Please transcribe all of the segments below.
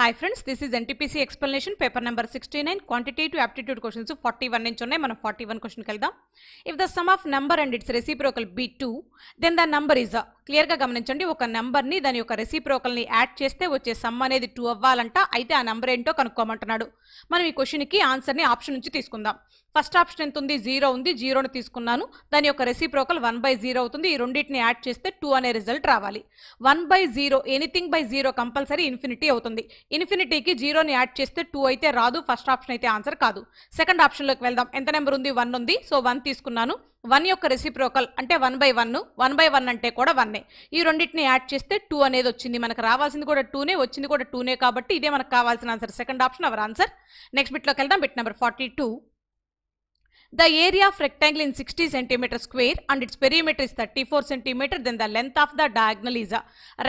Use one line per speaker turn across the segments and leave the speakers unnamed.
Hi friends this is NTPC explanation paper number sixty nine quantitative aptitude questions forty one నుంచి ఉన్నాయి. మనం forty one క్వశ్చన్కి వెళ్దాం if the sum of number and its reciprocal be two then the number is క్లియర్గా గమనించండి ఒక నెంబర్ని దాని యొక్క రెసిప్రోకల్ని యాడ్ చేస్తే వచ్చే సమ్ అనేది టూ అవ్వాలంట అయితే ఆ నెంబర్ ఏంటో కనుక్కోమంటున్నాడు. మనం ఈ క్వశ్చన్కి ఆన్సర్ని ఆప్షన్ నుంచి తీసుకుందాం. ఫస్ట్ ఆప్షన్ ఎంత ఉంది? జీరో ఉంది జీరోని తీసుకున్నాను. దాని యొక్క రెసిప్రోకల్ వన్ బై జీరో అవుతుంది. ఈ రెండింటిని యాడ్ చేస్తే టూ అనే రిజల్ట్ రావాలి. One by zero anything by zero compulsory infinity అవుతుంది. ఇన్ఫినిటీకి జీరోని యాడ్ చేస్తే టూ అయితే రాదు ఫస్ట్ ఆప్షన్ అయితే ఆన్సర్ కాదు. సెకండ్ ఆప్షన్లోకి వెళ్దాం. ఎంత నెంబర్ ఉంది? వన్ ఉంది. సో వన్ తీసుకున్నాను. వన్ యొక్క రెసిప్రోకల్ అంటే one by one one by one అంటే కూడా వన్నే ఈ రెండింటిని యాడ్ చేస్తే టూ అనేది వచ్చింది. మనకు రావాల్సింది కూడా టూనే వచ్చింది కూడా టూనే కాబట్టి ఇదే మనకు కావాల్సిన answer second option our answer next బిట్లోకి వెళ్దాం. Bit number forty two The area of rectangle in 60 square square and its perimeter is 34 centimetre then the length of the diagonal is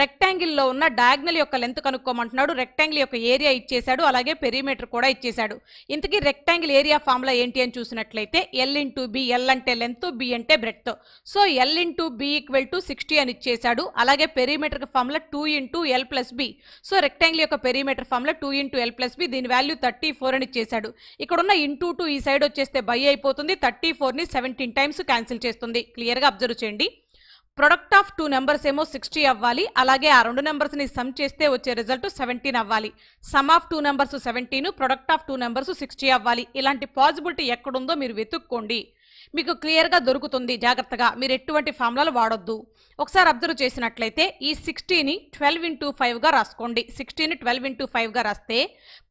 రెక్టాంగిల్లో rectangle లో ఉన్న diagonal యొక్క length కనుక్కోమంటున్నాడు. Rectangle యొక్క area ఇచ్చేశాడు. అలాగే perimeter కూడా ఇచ్చేశాడు. ఇంతకీ రెక్టాంగిల్ ఏరియా ఫార్ములా ఏంటి అని చూసినట్లయితే ఎల్ ఇంటూ బి ఎల్ అంటే లెంత్ బి అంటే breadth so L into B equal to sixty అని ఇచ్చేశాడు. అలాగే పెరిమీటర్కి formula two into L plus B so rectangle యొక్క perimeter formula two into L plus B దీని వాల్యూ థర్టీ ఫోర్ అని ఇచ్చేశాడు. ఇక్కడ ఉన్న ఇంటూ టూ ఈ సైడ్ వచ్చేస్తే బై అయిపోతుంది. థర్టీ ఫోర్ని సెవెంటీన్ టైమ్స్ క్యాన్సిల్ చేస్తుంది. క్లియర్గా అబ్జర్వ్ చేయండి. ప్రొడక్ట్ ఆఫ్ టూ నెంబర్స్ ఏమో సిక్స్టీ అవ్వాలి. అలాగే ఆ రెండు నెంబర్స్ని సమ్ చేస్తే వచ్చే రిజల్ట్ సెవెంటీన్ అవ్వాలి. Sum of two numbers seventeen product of two numbers sixty అవ్వాలి. ఇలాంటి పాసిబిలిటీ ఎక్కడుందో మీరు వెతుక్కోండి. మీకు క్లియర్గా దొరుకుతుంది. జాగ్రత్తగా. మీరు ఎటువంటి ఫార్ములాలు వాడొద్దు. ఒకసారి అబ్జర్వ్ చేసినట్లయితే ఈ సిక్స్టీని ట్వెల్వ్ ఇంటూ ఫైవ్గా రాసుకోండి. సిక్స్టీని ట్వెల్వ్ ఇంటూ ఫైవ్గా రాస్తే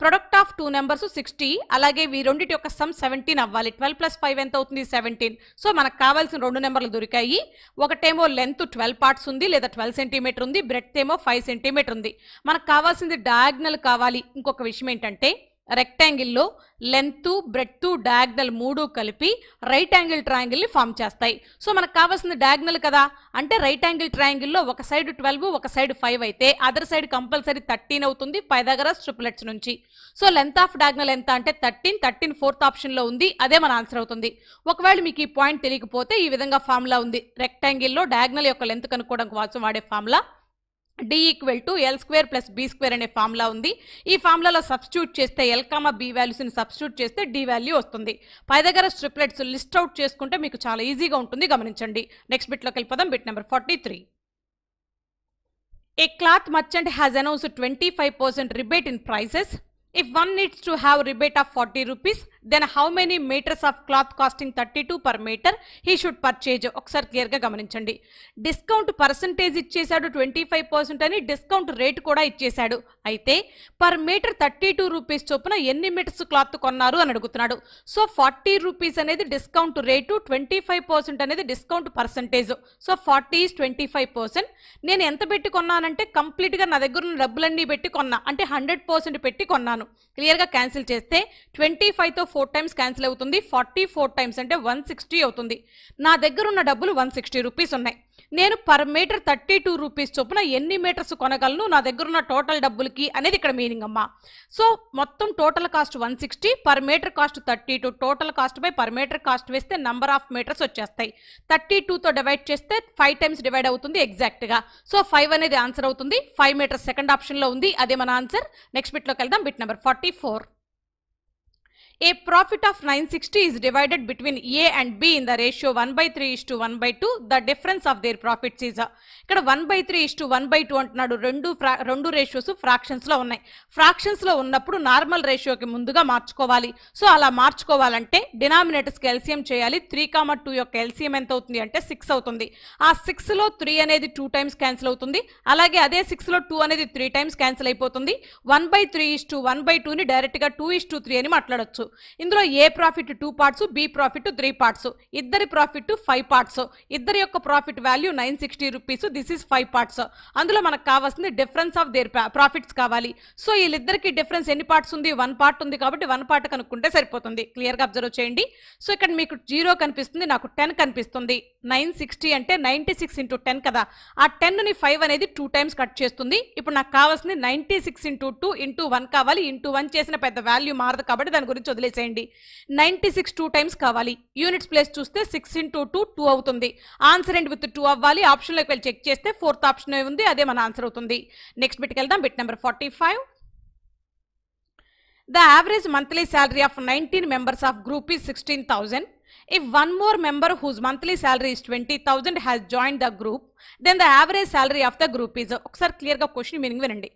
product of two numbers sixty అలాగే ఈ రెండింటి యొక్క సమ్ సెవెంటీన్ అవ్వాలి. ట్వెల్వ్ ప్లస్ ఫైవ్ ఎంత అవుతుంది? సెవెంటీన్ సో మనకు కావాల్సిన రెండు నెంబర్లు దొరికాయి. ఒకటేమో లెంత్ ట్వెల్వ్ పార్ట్స్ ఉంది లేదా ట్వెల్వ్ సెంటీమీటర్ ఉంది బ్రెడ్త్ ఏమో ఫైవ్ సెంటీమీటర్ ఉంది. మనకు కావాల్సింది డయాగ్నల్ కావాలి. ఇంకొక విషయం ఏంటంటే రెక్టాంగిల్లో లెంత్ బ్రెడ్త్ డయాగ్నల్ మూడు కలిపి రైట్ యాంగిల్ ట్రయాంగిల్ని ఫామ్ చేస్తాయి. సో మనకు కావాల్సింది డయాగ్నల్ కదా? అంటే రైట్ యాంగిల్ ట్రయాంగిల్లో ఒక సైడ్ ట్వెల్వ్ ఒక సైడ్ ఫైవ్ అయితే అదర్ సైడ్ కంపల్సరీ థర్టీన్ అవుతుంది పై దగ్గర ట్రిపులెట్స్ నుంచి. సో లెంత్ ఆఫ్ డయాగ్నల్ ఎంత అంటే థర్టీన్ థర్టీన్ ఫోర్త్ ఆప్షన్లో ఉంది అదే మన ఆన్సర్ అవుతుంది. ఒకవేళ మీకు ఈ పాయింట్ తెలియకపోతే ఈ విధంగా ఫార్ములా ఉంది. రెక్టాంగిల్లో డయాగ్నల్ యొక్క లెంత్ కనుక్కోవడానికి కోసం వాడే formula D equal to L square plus B square అనే ఫార్ములా ఉంది. ఈ ఫార్ములాలో సబ్స్టిట్యూట్ చేస్తే ఎల్ కామా బి వాల్యూస్ని సబ్స్టిట్యూట్ చేస్తే డి వాల్యూ వస్తుంది. పై దగ్గర స్ట్రిప్లెట్స్ లిస్ట్ అవుట్ చేసుకుంటే మీకు చాలా ఈజీగా ఉంటుంది. గమనించండి. నెక్స్ట్ బిట్లోకి వెళ్ళిపోదాం. Bit number forty three a cloth merchant has announce twenty five percent rebate in prices if one needs to have rebate of forty rupees then how many metres of cloth costing thirty two per metre he should purchase ఒకసారి క్లియర్గా గమనించండి. Discount percentage ఇచ్చేశాడు twenty five percent అని discount rate కూడా ఇచ్చేశాడు. అయితే per metre thirty two rupees చొప్పున ఎన్ని మీటర్స్ క్లాత్ కొన్నారు అని అడుగుతున్నాడు. సో ఫార్టీ రూపీస్ అనేది discount rate twenty five percent అనేది discount percentage so forty is twenty five percent నేను ఎంత పెట్టి కొన్నానంటే కంప్లీట్గా నా దగ్గర ఉన్న డబ్బులన్నీ పెట్టి కొన్నా. అంటే హండ్రెడ్ పర్సెంట్ పెట్టి కొన్నాను. క్లియర్గా క్యాన్సిల్ చేస్తే ట్వంటీ ఫైవ్తో ఫోర్ టైమ్స్ క్యాన్సిల్ అవుతుంది ఫార్టీ ఫోర్ టైమ్స్ అంటే వన్ సిక్స్టీ అవుతుంది. నా దగ్గర ఉన్న డబ్బులు వన్ సిక్స్టీ రూపీస్ ఉన్నాయి. నేను per metre thirty two rupees చొప్పున ఎన్ని మీటర్స్ కొనగలను నా దగ్గర ఉన్న టోటల్ డబ్బులకి అనేది ఇక్కడ మీనింగ్ అమ్మా. సో మొత్తం total cost one sixty per metre cost thirty two total cost by per metre cost వేస్తే నంబర్ ఆఫ్ మీటర్స్ వచ్చేస్తాయి. థర్టీ టూతో డివైడ్ చేస్తే ఫైవ్ టైమ్స్ డివైడ్ అవుతుంది ఎగ్జాక్ట్గా. సో ఫైవ్ అనేది ఆన్సర్ అవుతుంది. ఫైవ్ మీటర్స్ సెకండ్ ఆప్షన్లో ఉంది అదే మన ఆన్సర్. నెక్స్ట్ బిట్లోకి వెళ్దాం bit number forty four. A profit of 960 is divided between A and B in the ratio 1 by 3 is to 1 by 2. The difference of their profits is uh, ఇక్కడ one by three is to one by two అంటున్నాడు. రెండు ఫ్రా రెండు ratios ఫ్రాక్షన్స్లో ఉన్నాయి. ఫ్రాక్షన్స్లో ఉన్నప్పుడు normal రేషియోకి ముందుగా మార్చుకోవాలి. So అలా మార్చుకోవాలంటే డినామినేటర్స్కి ఎల్సిఎం చేయాలి. త్రీ కామా టూ యొక్క ఎల్సిఎం ఎంత అవుతుంది అంటే సిక్స్ అవుతుంది. ఆ సిక్స్లో త్రీ అనేది టూ టైమ్స్ క్యాన్సిల్ అవుతుంది. అలాగే అదే సిక్స్లో టూ అనేది త్రీ టైమ్స్ క్యాన్సిల్ అయిపోతుంది. One by three is to one by టూని డైరెక్ట్గా టూ ఇస్ టూ త్రీ అని మాట్లాడొచ్చు. ఇందులో A profit two parts B profit three parts. ఇద్దరి ప్రాఫిట్ ఫైవ్ పార్ట్స్. ఇద్దరి యొక్క profit value nine sixty rupees. This is five parts అందులో మనకు కావాల్సింది డిఫరెన్స్ ఆఫ్ దేర్ ప్రాఫిట్స్ కావాలి. సో వీళ్ళిద్దరికి డిఫరెన్స్ ఎన్ని పార్ట్స్ ఉంది? వన్ పార్ట్ ఉంది కాబట్టి వన్ పార్ట్ కనుక్కుంటే సరిపోతుంది. క్లియర్గా అబ్జర్వ్ చేయండి. సో ఇక్కడ మీకు జీరో కనిపిస్తుంది నాకు టెన్ కనిపిస్తుంది. నైన్ సిక్స్టీ అంటే నైంటీ సిక్స్ ఇంటూ టెన్ కదా. ఆ టెన్ని ఫైవ్ అనేది టూ టైమ్స్ కట్ చేస్తుంది. ఇప్పుడు నాకు కావాల్సింది ninety six into two into one కావాలి. ఇంటూ వన్ చేసిన పెద్ద వాల్యూ మారదు కాబట్టి దాని గురించి వదిలేసేయండి. నైంటీ సిక్స్ టూ టైమ్స్ కావాలి. యూనిట్స్ ప్లేస్ చూస్తే సిక్స్ ఇంటూ టూ టూ అవుతుంది. ఆన్సర్ ఎండ్ విత్ టూ అవ్వాలి. ఆప్షన్లోకి వెళ్ళి చెక్ చేస్తే ఫోర్త్ ఆప్షన్ ఉంది. అదే మన ఆన్సర్ అవుతుంది. నెక్స్ట్ బిట్కి వెళ్దాం. Bit number forty five. The average monthly salary of nineteen members of group is sixteen thousand. If one more member whose monthly salary is twenty thousand has join the group then the average salary of the group is ఒకసారి క్లియర్గా question meaning వినండి.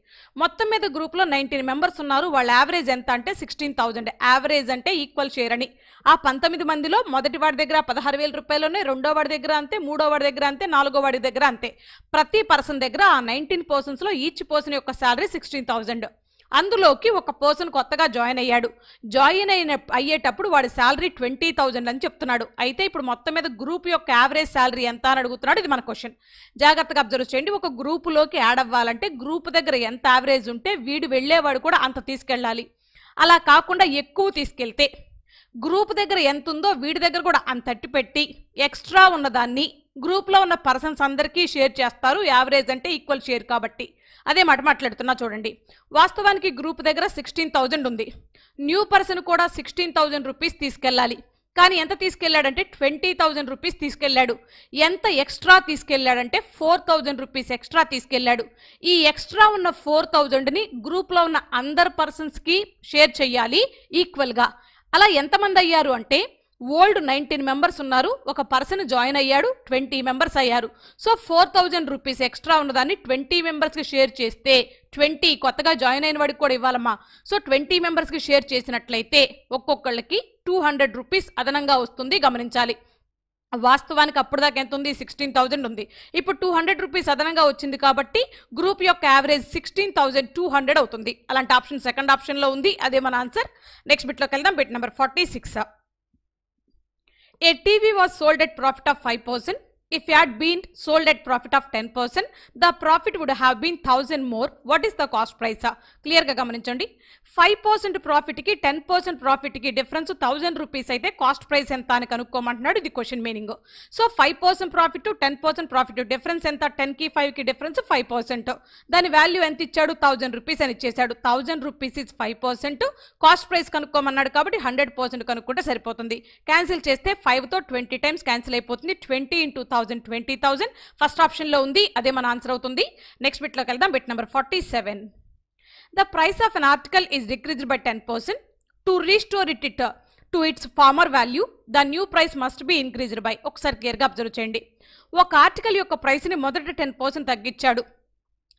మొత్తం మీద గ్రూప్లో nineteen members ఉన్నారు వాళ్ళ average ఎంత అంటే సిక్స్టీన్ థౌజండ్ యావరేజ్ అంటే ఈక్వల్ షేర్ అని. ఆ పంతొమ్మిది మందిలో మొదటి వాడి దగ్గర పదహారు వేల రూపాయలు ఉన్నాయి రెండో వాడి దగ్గర అంతే మూడో వాడి దగ్గర అంతే నాలుగో వాడి దగ్గర అంతే. ప్రతి పర్సన్ దగ్గర ఆ నైన్టీన్ పర్సన్స్లో ఈచ్ పర్సన్ యొక్క శాలరీ సిక్స్టీన్ థౌజండ్ అందులోకి ఒక పర్సన్ కొత్తగా జాయిన్ అయ్యాడు. జాయిన్ అయిన అయ్యేటప్పుడు వాడి శాలరీ ట్వంటీ థౌజండ్ అని చెప్తున్నాడు. అయితే ఇప్పుడు మొత్తం మీద గ్రూప్ యొక్క యావరేజ్ శాలరీ ఎంత అని అడుగుతున్నాడు. ఇది మన క్వశ్చన్. జాగ్రత్తగా అబ్జర్వ్ చేయండి. ఒక గ్రూపులోకి యాడ్ అవ్వాలంటే గ్రూప్ దగ్గర ఎంత యావరేజ్ ఉంటే వీడు వెళ్ళేవాడు కూడా అంత తీసుకెళ్ళాలి. అలా కాకుండా ఎక్కువ తీసుకెళ్తే గ్రూప్ దగ్గర ఎంత ఉందో వీడి దగ్గర కూడా అంతట్టి పెట్టి ఎక్స్ట్రా ఉన్నదాన్ని గ్రూప్లో ఉన్న పర్సన్స్ అందరికీ షేర్ చేస్తారు. యావరేజ్ అంటే ఈక్వల్ షేర్ కాబట్టి. అదే మాట మాట్లాడుతున్నా చూడండి. వాస్తవానికి గ్రూప్ దగ్గర సిక్స్టీన్ థౌజండ్ ఉంది. న్యూ పర్సన్ కూడా సిక్స్టీన్ థౌజండ్ రూపీస్ తీసుకెళ్ళాలి. కానీ ఎంత తీసుకెళ్ళాడంటే ట్వంటీ థౌజండ్ రూపీస్ తీసుకెళ్ళాడు. ఎంత ఎక్స్ట్రా తీసుకెళ్ళాడంటే ఫోర్ థౌజండ్ రూపీస్ ఎక్స్ట్రా తీసుకెళ్ళాడు. ఈ ఎక్స్ట్రా ఉన్న ఫోర్ థౌజండ్ని గ్రూప్లో ఉన్న అందర్ పర్సన్స్కి షేర్ చేయాలి ఈక్వల్గా. అలా ఎంతమంది అయ్యారు అంటే ఓల్డ్ నైన్టీన్ మెంబర్స్ ఉన్నారు. ఒక పర్సన్ జాయిన్ అయ్యాడు. ట్వంటీ మెంబర్స్ అయ్యారు. So four thousand rupees extra ఉన్నదాన్ని ట్వంటీ మెంబర్స్కి షేర్ చేస్తే ట్వంటీ కొత్తగా జాయిన్ అయిన వాడికి కూడా ఇవ్వాలమ్మా. సో ట్వంటీ మెంబర్స్కి షేర్ చేసినట్లయితే ఒక్కొక్కళ్ళకి టూ హండ్రెడ్ రూపీస్ అదనంగా వస్తుంది. గమనించాలి. వాస్తవానికి అప్పుడు దాకా ఎంత ఉంది? సిక్స్టీన్ థౌజండ్ ఉంది. ఇప్పుడు టూ హండ్రెడ్ రూపీస్ అదనంగా వచ్చింది కాబట్టి గ్రూప్ యొక్క average sixteen thousand two hundred అవుతుంది. అలాంటి ఆప్షన్ సెకండ్ ఆప్షన్లో ఉంది. అదే మన ఆన్సర్. నెక్స్ట్ బిట్లోకి వెళ్దాం. Bit number forty six. A TV was sold at profit of 5%. If it had been sold at profit of 10%, the profit would have been 1000 more. What is the cost price? క్లియర్గా గమనించండి five percent ప్రాఫిట్కి ten percent ప్రాఫిట్కి difference thousand rupees అయితే cost price ఎంత అని కనుక్కోమంటున్నాడు ఇది question meaning so five percent profit ten percent profit difference ఎంత టెన్కి ఫైవ్కి డిఫరెన్స్ ఫైవ్ పర్సెంట్ దాని వాల్యూ ఎంత ఇచ్చాడు థౌజండ్ రూపీస్ అని ఇచ్చేసాడు thousand rupees is five percent cost price కనుక్కోమన్నాడు కాబట్టి హండ్రెడ్ పర్సెంట్ కనుక్కుంటే సరిపోతుంది. క్యాన్సిల్ చేస్తే ఫైవ్తో ట్వంటీ టైమ్స్ క్యాన్సిల్ అయిపోతుంది. Twenty into thousand twenty thousand. First ఆప్షన్లో ఉంది అదే మన ఆన్సర్ అవుతుంది. నెక్స్ట్ బిట్లోకి వెళ్దాం bit number forty seven. The price of an article is decreased by ten percent to restore it it to its former value the new price must be increased by ఒకసారి క్లియర్గా observe చేయండి. ఒక article యొక్క ప్రైస్ని మొదట ten percent తగ్గించాడు.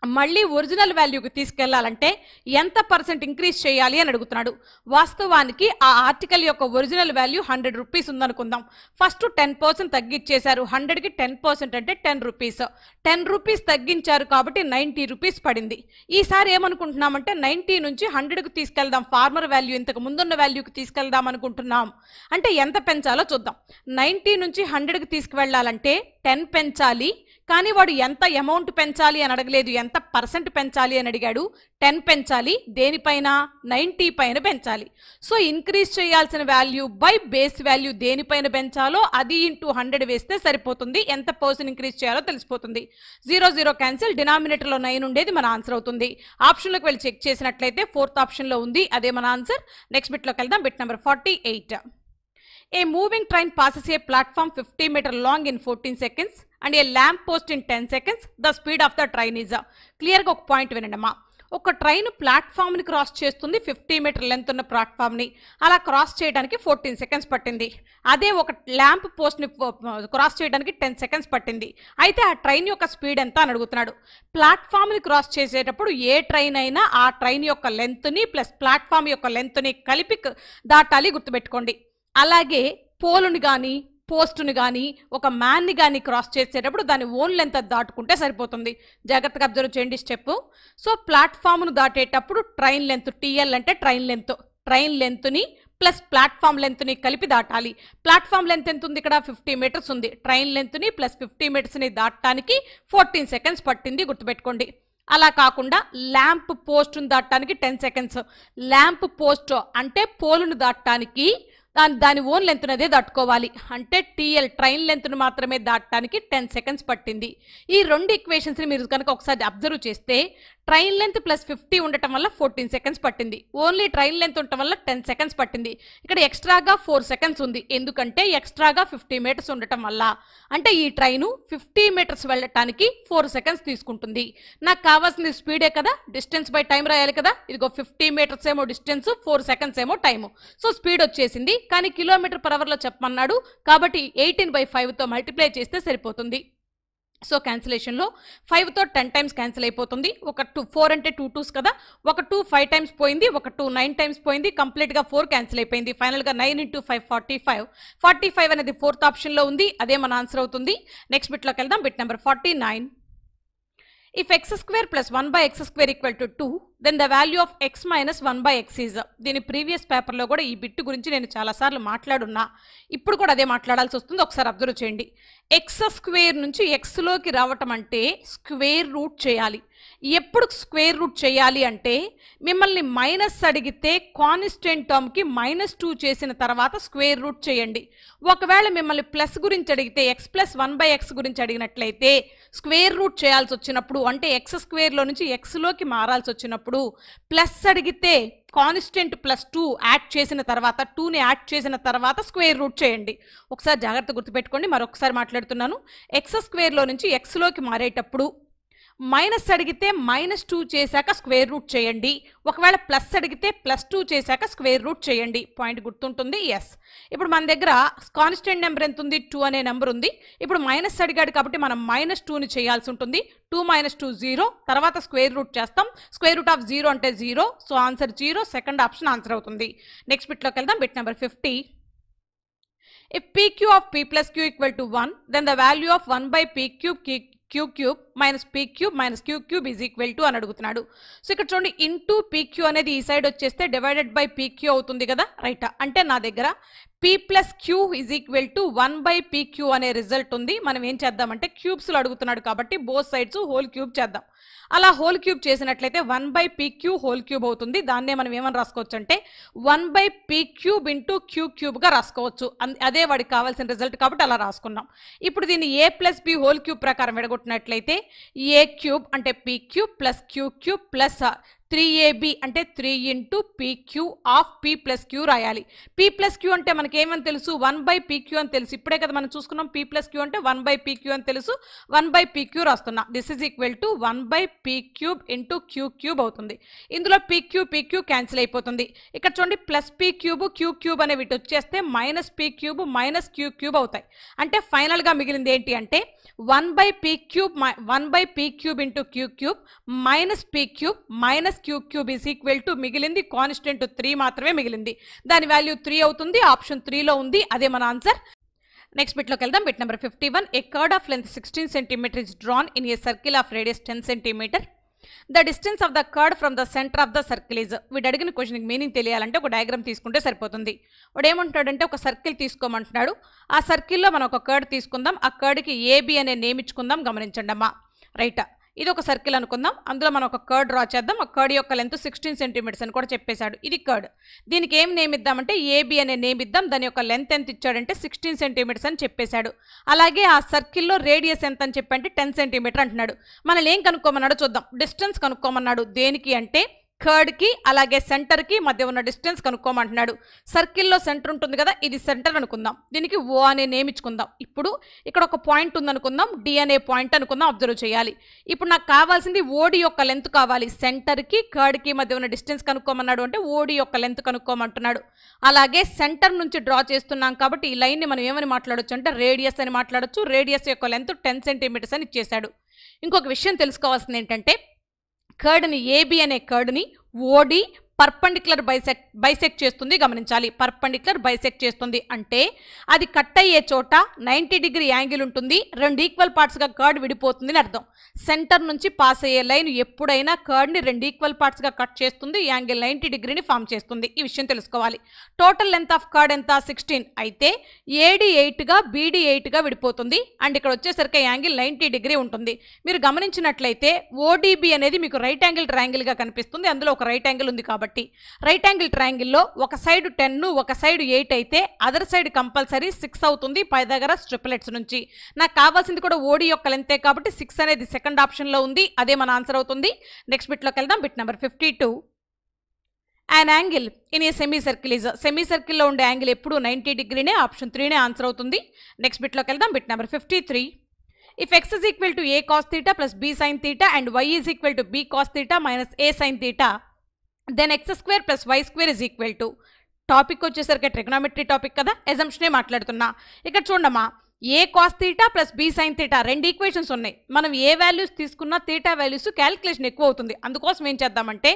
మళ్ళీ original వాల్యూకి తీసుకెళ్ళాలంటే ఎంత percent increase చేయాలి అని అడుగుతున్నాడు. వాస్తవానికి ఆ ఆర్టికల్ యొక్క ఒరిజినల్ వాల్యూ హండ్రెడ్ రూపీస్ ఉందనుకుందాం. ఫస్ట్ టెన్ పర్సెంట్ తగ్గించేశారు. హండ్రెడ్కి టెన్ పర్సెంట్ అంటే టెన్ రూపీస్. టెన్ రూపీస్ తగ్గించారు కాబట్టి నైంటీ రూపీస్ పడింది. ఈసారి ఏమనుకుంటున్నామంటే నైంటీ నుంచి హండ్రెడ్కి తీసుకెళ్దాం. ఫార్మర్ వాల్యూ ఇంతకు ముందున్న వాల్యూకి తీసుకెళ్దాం అనుకుంటున్నాం. అంటే ఎంత పెంచాలో చూద్దాం. నైంటీ నుంచి హండ్రెడ్కి తీసుకువెళ్ళాలంటే టెన్ పెంచాలి. కానీ వాడు ఎంత అమౌంట్ పెంచాలి అని అడగలేదు ఎంత పర్సెంట్ పెంచాలి అని అడిగాడు. టెన్ పెంచాలి దేనిపైన నైంటీ పైన పెంచాలి. సో ఇంక్రీజ్ చేయాల్సిన వాల్యూ బై బేస్ వాల్యూ దేనిపైన పెంచాలో అది ఇంటూ హండ్రెడ్ వేస్తే సరిపోతుంది. ఎంత పర్సెంట్ ఇంక్రీజ్ చేయాలో తెలిసిపోతుంది. జీరో జీరో క్యాన్సిల్ డినామినేటర్లో నైన్ ఉండేది మన ఆన్సర్ అవుతుంది. ఆప్షన్లోకి వెళ్ళి చెక్ చేసినట్లయితే ఫోర్త్ ఆప్షన్లో ఉంది. అదే మన ఆన్సర్ నెక్స్ట్ బిట్లోకి వెళ్దాం. Bit number forty eight A moving train passes a platform 50 meter long in 14 seconds and a lamp post in 10 seconds. The speed of the train is uh, క్లియర్గా ఒక point వినండమ్మా ఒక ట్రైన్ ప్లాట్ఫామ్ని cross చేస్తుంది fifty metre length ఉన్న ప్లాట్ఫామ్ని అలా cross చేయడానికి ఫోర్టీన్ సెకండ్స్ పట్టింది. అదే ఒక ల్యాంప్ పోస్ట్ని క్రాస్ చేయడానికి టెన్ సెకండ్స్ పట్టింది. అయితే ఆ ట్రైన్ యొక్క స్పీడ్ ఎంత అని అడుగుతున్నాడు. ప్లాట్ఫామ్ని క్రాస్ చేసేటప్పుడు ఏ ట్రైన్ అయినా ఆ ట్రైన్ యొక్క లెంత్ని ప్లస్ ప్లాట్ఫామ్ యొక్క లెంత్ని కలిపి దాటాలి గుర్తుపెట్టుకోండి. అలాగే పోలుని కానీ పోస్టుని కానీ ఒక మ్యాన్ని కానీ క్రాస్ చేసేటప్పుడు దాని ఓన్ లెంత్ దాటుకుంటే సరిపోతుంది. జాగ్రత్తగా అబ్జర్వ్ చేయండి స్టెప్ సో ప్లాట్ఫామ్ను దాటేటప్పుడు ట్రైన్ లెంత్ టీఎల్ అంటే ట్రైన్ లెంత్ ట్రైన్ లెంత్ని ప్లస్ ప్లాట్ఫామ్ లెంత్ని కలిపి దాటాలి. ప్లాట్ఫామ్ లెంత్ ఎంత ఉంది ఇక్కడ? ఫిఫ్టీ మీటర్స్ ఉంది. ట్రైన్ లెంత్ని ప్లస్ ఫిఫ్టీ మీటర్స్ని దాటడానికి ఫోర్టీన్ సెకండ్స్ పట్టింది గుర్తుపెట్టుకోండి. అలా కాకుండా ల్యాంప్ పోస్ట్ను దాటడానికి టెన్ సెకండ్స్ ల్యాంప్ పోస్ట్ అంటే పోలును దాటడానికి దాని దాని ఓన్ లెంత్ అదే దాటుకోవాలి. అంటే టీఎల్ ట్రైన్ లెంత్ను మాత్రమే దాటడానికి టెన్ సెకండ్స్ పట్టింది. ఈ రెండు ఈక్వేషన్స్ని మీరు కనుక ఒకసారి అబ్జర్వ్ చేస్తే ట్రైన్ లెంత్ ప్లస్ ఫిఫ్టీ ఉండటం వల్ల ఫోర్టీన్ సెకండ్స్ పట్టింది. ఓన్లీ ట్రైన్ లెంత్ ఉండటం వల్ల టెన్ సెకండ్స్ పట్టింది. ఇక్కడ ఎక్స్ట్రాగా ఫోర్ సెకండ్స్ ఉంది. ఎందుకంటే ఎక్స్ట్రాగా ఫిఫ్టీ మీటర్స్ ఉండటం వల్ల. అంటే ఈ ట్రైను ఫిఫ్టీ మీటర్స్ వెళ్ళటానికి ఫోర్ సెకండ్స్ తీసుకుంటుంది. నాకు కావాల్సింది స్పీడే కదా? డిస్టెన్స్ బై టైం రాయాలి కదా? ఇదిగో ఫిఫ్టీ మీటర్స్ ఏమో డిస్టెన్స్ ఫోర్ సెకండ్స్ ఏమో టైము సో స్పీడ్ వచ్చేసింది. కానీ కిలోమీటర్ పర్ అవర్లో చెప్పమన్నాడు. కాబట్టి ఎయిటీన్ బై ఫైవ్తో మల్టిప్లై చేస్తే సరిపోతుంది. సో క్యాన్సిలేషన్లో ఫైవ్తో టెన్ టైమ్స్ క్యాన్సిల్ అయిపోతుంది. ఒక టూ ఫోర్ అంటే టూ టూస్ కదా. ఒక టూ ఫైవ్ టైమ్స్ పోయింది. ఒక టూ నైన్ టైమ్స్ పోయింది. కంప్లీట్గా ఫోర్ క్యాన్సిల్ అయిపోయింది. ఫైనల్గా nine into five forty five forty five అనేది ఫోర్త్ ఆప్షన్లో ఉంది. అదే మన ఆన్సర్ అవుతుంది. నెక్స్ట్ బిట్లోకి వెళ్దాం. Bit number forty nine if x square plus one by x square equal to two then the value of x minus one by x is దీని previous పేపర్లో కూడా ఈ బిట్ గురించి నేను చాలాసార్లు మాట్లాడున్నా. ఇప్పుడు కూడా అదే మాట్లాడాల్సి వస్తుంది. ఒకసారి అబ్జర్వ్ చేయండి. ఎక్స్ స్క్వేర్ నుంచి ఎక్స్లోకి రావటం అంటే స్క్వేర్ రూట్ చేయాలి. ఎప్పుడు స్క్వేర్ రూట్ చేయాలి అంటే మిమ్మల్ని మైనస్ అడిగితే కాన్స్టెంట్ టర్మ్కి మైనస్ టూ చేసిన తర్వాత స్క్వేర్ రూట్ చేయండి. ఒకవేళ మిమ్మల్ని ప్లస్ గురించి అడిగితే x plus one by x గురించి అడిగినట్లయితే స్క్వేర్ రూట్ చేయాల్సి వచ్చినప్పుడు అంటే ఎక్స్ స్క్వేర్లో నుంచి ఎక్స్లోకి మారాల్సి వచ్చినప్పుడు ప్లస్ అడిగితే కాన్స్టెంట్ ప్లస్ టూ యాడ్ చేసిన తర్వాత టూని యాడ్ చేసిన తర్వాత స్క్వేర్ రూట్ చేయండి. ఒకసారి జాగ్రత్త గుర్తుపెట్టుకోండి. మరొకసారి మాట్లాడుతున్నాను. ఎక్స్ స్క్వేర్లో నుంచి ఎక్స్లోకి మారేటప్పుడు మైనస్ అడిగితే మైనస్ టూ చేశాక స్క్వేర్ రూట్ చేయండి. ఒకవేళ ప్లస్ అడిగితే ప్లస్ టూ చేశాక స్క్వేర్ రూట్ చేయండి. పాయింట్ గుర్తుంటుంది? ఎస్ ఇప్పుడు మన దగ్గర కాన్స్టెంట్ నెంబర్ ఎంత ఉంది టూ అనే నెంబర్ ఉంది. ఇప్పుడు మైనస్ అడిగాడు కాబట్టి మనం మైనస్ టూని చేయాల్సి ఉంటుంది. Two minus two zero. తర్వాత స్క్వేర్ రూట్ చేస్తాం. స్క్వేర్ రూట్ ఆఫ్ జీరో అంటే zero. So answer zero. Second option answer అవుతుంది. నెక్స్ట్ బిట్లోకి వెళ్దాం. Bit number fifty. If pq of p plus q equal to 1, then the value of 1 by p cube q, q cube minus p cube minus q cube is equal అని అడుగుతున్నాడు. So ఇక్కడ చూడండి into PQ అనేది ఈ side వచ్చేస్తే divided by PQ అవుతుంది కదా? Right అంటే నా దగ్గర p plus q is equal to one by pq అనే రిజల్ట్ ఉంది. మనం ఏం చేద్దామంటే క్యూబ్స్లో అడుగుతున్నాడు కాబట్టి బోత్ సైడ్స్ హోల్ క్యూబ్ చేద్దాం. అలా హోల్ క్యూబ్ చేసినట్లయితే one by pq whole cube అవుతుంది. దాన్నే మనం ఏమని రాసుకోవచ్చు అంటే one by p cube into q క్యూబ్గా రాసుకోవచ్చు. అదే వాడికి కావాల్సిన రిజల్ట్ కాబట్టి అలా రాసుకున్నాం. ఇప్పుడు దీన్ని a plus b whole cube ప్రకారం విడగొట్టినట్లయితే ఏ క్యూబ్ అంటే p cube plus q cube plus three ab అంటే three into pq of p plus q రాయాలి. పీ ప్లస్ క్యూ అంటే మనకేమని తెలుసు? వన్ బై పీక్యూ అని తెలుసు. ఇప్పుడే కదా మనం చూసుకున్నాం. పీ ప్లస్ క్యూ అంటే వన్ బై పీక్యూ అని తెలుసు. వన్ బై పీక్యూ రాస్తున్నా. This is equal to one by p cube into q cube అవుతుంది. ఇందులో పీక్యూ పీక్యూ క్యాన్సిల్ అయిపోతుంది. ఇక్కడ చూడండి plus p cube q cube అనేవి వీటి వచ్చేస్తే minus p cube minus q cube అవుతాయి. అంటే ఫైనల్గా మిగిలింది ఏంటి అంటే one by p cube one by p cube into q cube minus p cube minus q cube is equal to మిగిలింది కాన్స్టెంట్ త్రీ మాత్రమే మిగిలింది. దాని వాల్యూ త్రీ అవుతుంది ఆప్షన్ త్రీలో ఉంది అదే మన ఆన్సర్. నెక్స్ట్ బిట్లోకి వెళ్దాం. Bit number fifty one a chord of length sixteen centimetre is drawn in a circle of radius ten centimetre. The distance of the chord from the centre of the circle is వీడు అడిగిన క్వశ్చన్కి meaning తెలియాలంటే ఒక diagram తీసుకుంటే సరిపోతుంది. వాడు ఏమంటున్నాడంటే ఒక సర్కిల్ తీసుకోమంటున్నాడు. ఆ సర్కిల్లో మనం ఒక కర్డ్ తీసుకుందాం ఆ కర్డ్కి ఏబి అనే నేమ్ ఇచ్చుకుందాం గమనించండి అమ్మా రైట్? ఇది ఒక సర్కిల్ అనుకుందాం. అందులో మనం ఒక కర్డ్ డ్రా చేద్దాం. ఆ కర్డ్ యొక్క లెంత్ సిక్స్టీన్ సెంటీమీటర్స్ అని కూడా చెప్పేశాడు. ఇది కర్డ్ దీనికి ఏం నేమ్ ఇద్దామంటే ఏబి అనే నేమ్ ఇద్దాం. దాని యొక్క లెంత్ ఎంత ఇచ్చాడంటే సిక్స్టీన్ సెంటీమీటర్స్ అని చెప్పేశాడు. అలాగే ఆ సర్కిల్లో రేడియస్ ఎంత అని చెప్పంటే టెన్ సెంటీమీటర్ అంటున్నాడు. మనల్ని ఏం కనుక్కోమన్నాడో చూద్దాం. డిస్టెన్స్ కనుక్కోమన్నాడు దేనికి అంటే కర్డ్కి అలాగే సెంటర్కి మధ్య ఉన్న డిస్టెన్స్ కనుక్కోమంటున్నాడు. సర్కిల్లో సెంటర్ ఉంటుంది కదా ఇది సెంటర్ అనుకుందాం. దీనికి ఓ అనే నేమ్ ఇచ్చుకుందాం. ఇప్పుడు ఇక్కడ ఒక పాయింట్ ఉందనుకుందాం డి అనే పాయింట్ అనుకుందాం అబ్జర్వ్ చేయాలి. ఇప్పుడు నాకు కావాల్సింది ఓడి యొక్క లెంత్ కావాలి. సెంటర్కి కర్డ్కి మధ్య ఉన్న డిస్టెన్స్ కనుక్కోమన్నాడు అంటే ఓడి యొక్క లెంత్ కనుక్కోమంటున్నాడు. అలాగే సెంటర్ నుంచి డ్రా చేస్తున్నాం కాబట్టి ఈ లైన్ని మనం ఏమని మాట్లాడొచ్చు అంటే రేడియస్ అని మాట్లాడొచ్చు. రేడియస్ యొక్క లెంత్ టెన్ సెంటీమీటర్స్ అని ఇచ్చేశాడు. ఇంకొక విషయం తెలుసుకోవాల్సింది ఏంటంటే కర్డ్ని ఏబి అనే కర్డ్ని ఓడి పర్పండిక్యులర్ బైసెక్ బైసెక్ట్ చేస్తుంది గమనించాలి. పర్పండిక్యులర్ బైసెక్ట్ చేస్తుంది అంటే అది కట్ అయ్యే చోట నైంటీ డిగ్రీ యాంగిల్ ఉంటుంది రెండు ఈక్వల్ పార్ట్స్గా కర్డ్ విడిపోతుంది అర్థం. సెంటర్ నుంచి పాస్ అయ్యే లైన్ ఎప్పుడైనా కర్డ్ని రెండు ఈక్వల్ పార్ట్స్గా కట్ చేస్తుంది యాంగిల్ నైంటీ డిగ్రీని ఫామ్ చేస్తుంది. ఈ విషయం తెలుసుకోవాలి. టోటల్ లెంత్ ఆఫ్ కర్డ్ ఎంత? సిక్స్టీన్. అయితే ఏడి ఎయిట్గా బీడీ ఎయిట్గా విడిపోతుంది అండ్ ఇక్కడ వచ్చేసరికి యాంగిల్ నైంటీ డిగ్రీ ఉంటుంది. మీరు గమనించినట్లయితే ఓడిబి అనేది మీకు రైట్ యాంగిల్ ట్రయాంగిల్గా కనిపిస్తుంది అందులో ఒక రైట్ యాంగిల్ ఉంది కాబట్టి కాబట్టి రైట్ యాంగిల్ ట్రయాంగిల్లో ఒక సైడ్ టెన్ ఒక సైడ్ ఎయిట్ అయితే అదర్ సైడ్ కంపల్సరీ సిక్స్ అవుతుంది పై దగ్గర స్ట్రిప్లెట్స్ నుంచి. నాకు కావాల్సింది కూడా ఓడి యొక్క లెంతే కాబట్టి సిక్స్ అనేది సెకండ్ ఆప్షన్లో ఉంది. అదే మన ఆన్సర్ అవుతుంది. నెక్స్ట్ బిట్లోకి వెళ్దాం. Bit number fifty two and angle in a semicircle is semi సర్కిల్లో ఉండే యాంగిల్ ఎప్పుడు నైంటీ డిగ్రీనే ఆప్షన్ త్రీనే ఆన్సర్ అవుతుంది. నెక్స్ట్ బిట్లోకి వెళ్దాం. Bit number fifty three if x is equal to a cos theta plus b sine theta and y is equal to b cos theta minus a sine theta then x square plus y square is equal to topic వచ్చేసరికి trigonometry topic కదా ఎజంప్షనే మాట్లాడుతున్నా. ఇక్కడ చూడమ్మా a cos theta plus b sine theta రెండు equations ఉన్నాయి. మనం ఏ values తీసుకున్నా తీటా వాల్యూస్ క్యాలిక్యులేషన్ ఎక్కువ అవుతుంది అందుకోసం ఏం చేద్దామంటే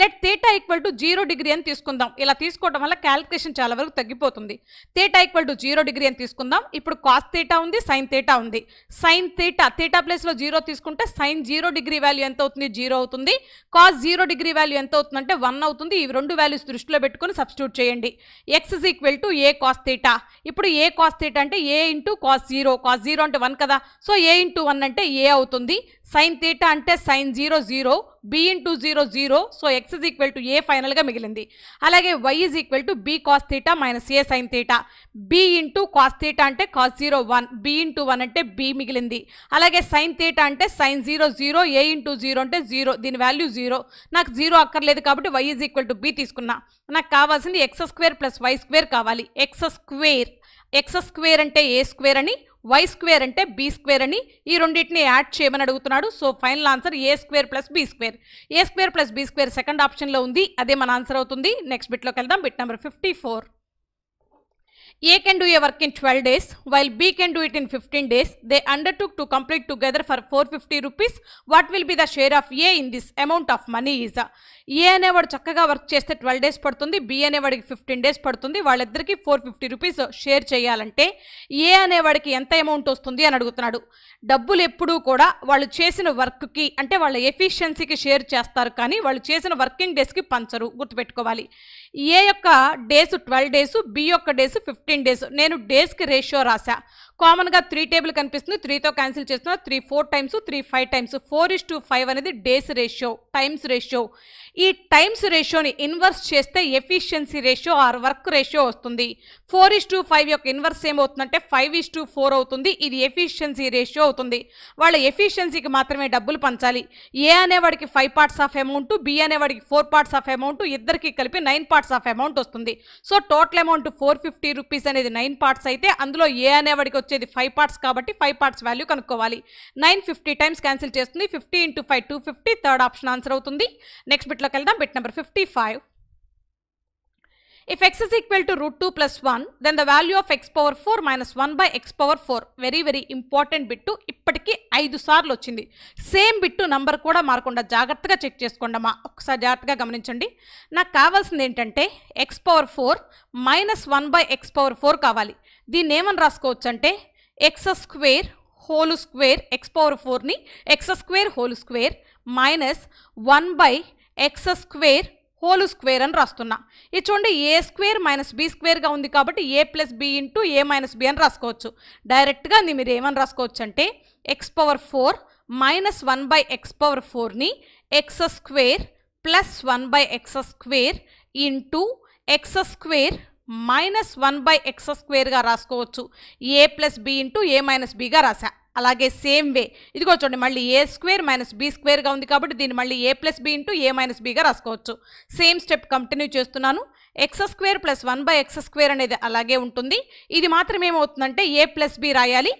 let theta equal to zero degree అని తీసుకుందాం. ఇలా తీసుకోవడం వల్ల క్యాలిక్యులేషన్ చాలా వరకు తగ్గిపోతుంది. Theta equal to zero degree అని తీసుకుందాం. ఇప్పుడు కాస్ తీటా ఉంది సైన్ తీటా ఉంది. సైన్ తీటా తీటా ప్లేస్లో జీరో తీసుకుంటే సైన్ జీరో డిగ్రీ వాల్యూ ఎంత అవుతుంది? జీరో అవుతుంది. కాస్ జీరో డిగ్రీ వాల్యూ ఎంత అవుతుందంటే వన్ అవుతుంది. ఈ రెండు వాల్యూస్ దృష్టిలో పెట్టుకొని సబ్స్టిట్యూట్ చేయండి. X equal to a cos theta ఇప్పుడు ఏ కాస్ తీటా అంటే a into cos zero cos zero అంటే వన్ కదా. సో ఏ ఇంటూ వన్ అంటే ఏ అవుతుంది. సైన్ తీటా అంటే sine zero zero b into zero zero so x is equal to a ఫైనల్గా మిగిలింది. అలాగే y is equal to b cos theta minus a sine theta b into cos theta అంటే cos zero one b into one అంటే B మిగిలింది. అలాగే sign theta అంటే sine zero zero a into zero అంటే zero దీని value zero నాకు zero అక్కర్లేదు కాబట్టి y is equal to b తీసుకున్నా. నాకు కావాల్సింది x square plus y square కావాలి. ఎక్స్ స్క్వేర్ ఎక్స్ స్క్వేర్ అంటే ఏ స్క్వేర్ అని వై స్క్వేర్ అంటే బీ స్క్వేర్ అని ఈ రెండింటిని యాడ్ చేయమని అడుగుతున్నాడు. So final answer a square plus b square. A square plus b square second ఆప్షన్లో ఉంది. అదే మన ఆన్సర్ అవుతుంది. నెక్స్ట్ బిట్లోకి వెళ్దాం. Bit number fifty four. A can do a work in 12 days while B can do it in 15 days. They undertook to complete together for 450 rupees. What will be the share of A in this amount of money is? A అనేవాడు చక్కగా work చేస్తే twelve days పడుతుంది B అనేవాడికి fifteen days పడుతుంది వాళ్ళిద్దరికి four fifty rupees share చేయాలంటే A అనేవాడికి ఎంత అమౌంట్ వస్తుంది అని అడుగుతున్నాడు డబ్బులు ఎప్పుడూ కూడా వాళ్ళు చేసిన వర్క్కి అంటే వాళ్ళ ఎఫిషియన్సీకి షేర్ చేస్తారు కానీ వాళ్ళు చేసిన వర్కింగ్ డేస్కి పంచరు గుర్తుపెట్టుకోవాలి ఏ యొక్క డేస్ ట్వెల్వ్ డేస్ బి యొక్క డేస్ ఫిఫ్టీన్ డేస్. నేను డేస్కి రేషియో రాశా. కామన్గా త్రీ టేబుల్ కనిపిస్తుంది. త్రీతో క్యాన్సిల్ చేస్తున్నా three four times three five times. Four is to five అనేది డేస్ రేషియో టైమ్స్ రేషియో. ఈ టైమ్స్ రేషియోని ఇన్వర్స్ చేస్తే efficiency ratio or work ratio వస్తుంది. ఫోర్ ఇస్ టు ఫైవ్ యొక్క ఇన్వర్స్ ఏమవుతుందంటే ఫైవ్ ఇస్ టు ఫోర్ అవుతుంది. ఇది ఎఫిషియన్సీ రేషియో అవుతుంది. వాళ్ళ ఎఫిషియన్సీకి మాత్రమే డబ్బులు పంచాలి. ఏ అనేవాడికి five parts of amount B అనేవాడికి ఫోర్ పార్ట్స్ ఆఫ్ అమౌంట్ ఇద్దరికి కలిపి నైన్ పార్ట్స్ ఆఫ్ అమౌంట్ వస్తుంది. So total amount four fifty rupees అనేది నైన్ పార్ట్స్ అయితే అందులో ఏ అనేవాడికి వచ్చేది ఫైవ్ పార్ట్స్ కాబట్టి ఫైవ్ పార్ట్స్ వాల్యూ కనుక్కోవాలి. నైన్ ఫిఫ్టీ టైమ్స్ క్యాన్సిల్ చేస్తుంది. Fifty into five two fifty third option answer అవుతుంది. నెక్స్ట్ బిట్లోకి వెళ్దాం. Bit number fifty five If x is equal to root 2 plus 1, then the value of x power 4 minus 1 by x power 4. Very very important bit ఇప్పటికీ ఐదు సార్లు వచ్చింది. Same bit number కూడా మారకుండా జాగ్రత్తగా చెక్ చేసుకోండమ్మా ఒకసారి జాగ్రత్తగా గమనించండి. నాకు కావాల్సింది ఏంటంటే x power four minus one by x power four కావాలి. దీన్ని ఏమని రాసుకోవచ్చు అంటే x square whole square x power ఫోర్ని x square whole square minus one by x square whole square అని రాస్తున్నా. ఇది చూడండి ఏ స్క్వేర్ మైనస్ బి స్క్వేర్గా ఉంది కాబట్టి a plus b into a minus b అని రాసుకోవచ్చు. డైరెక్ట్గా మీరు ఏమని రాసుకోవచ్చు అంటే x power four minus one by x power ఫోర్ని x square plus one by x square into x square minus one by x స్క్వేర్గా రాసుకోవచ్చు. A plus B into A minus బిగా రాసా అలాగే సేమ్ వే. ఇదిగో చూడండి మళ్ళీ ఏ స్క్వేర్ మైనస్ బి స్క్వేర్గా ఉంది కాబట్టి దీన్ని మళ్ళీ a plus b into a minus బిగా రాసుకోవచ్చు. సేమ్ స్టెప్ కంటిన్యూ చేస్తున్నాను. X square plus one by x square అనేది అలాగే ఉంటుంది. ఇది మాత్రం ఏమవుతుందంటే ఏ ప్లస్ బి రాయాలి.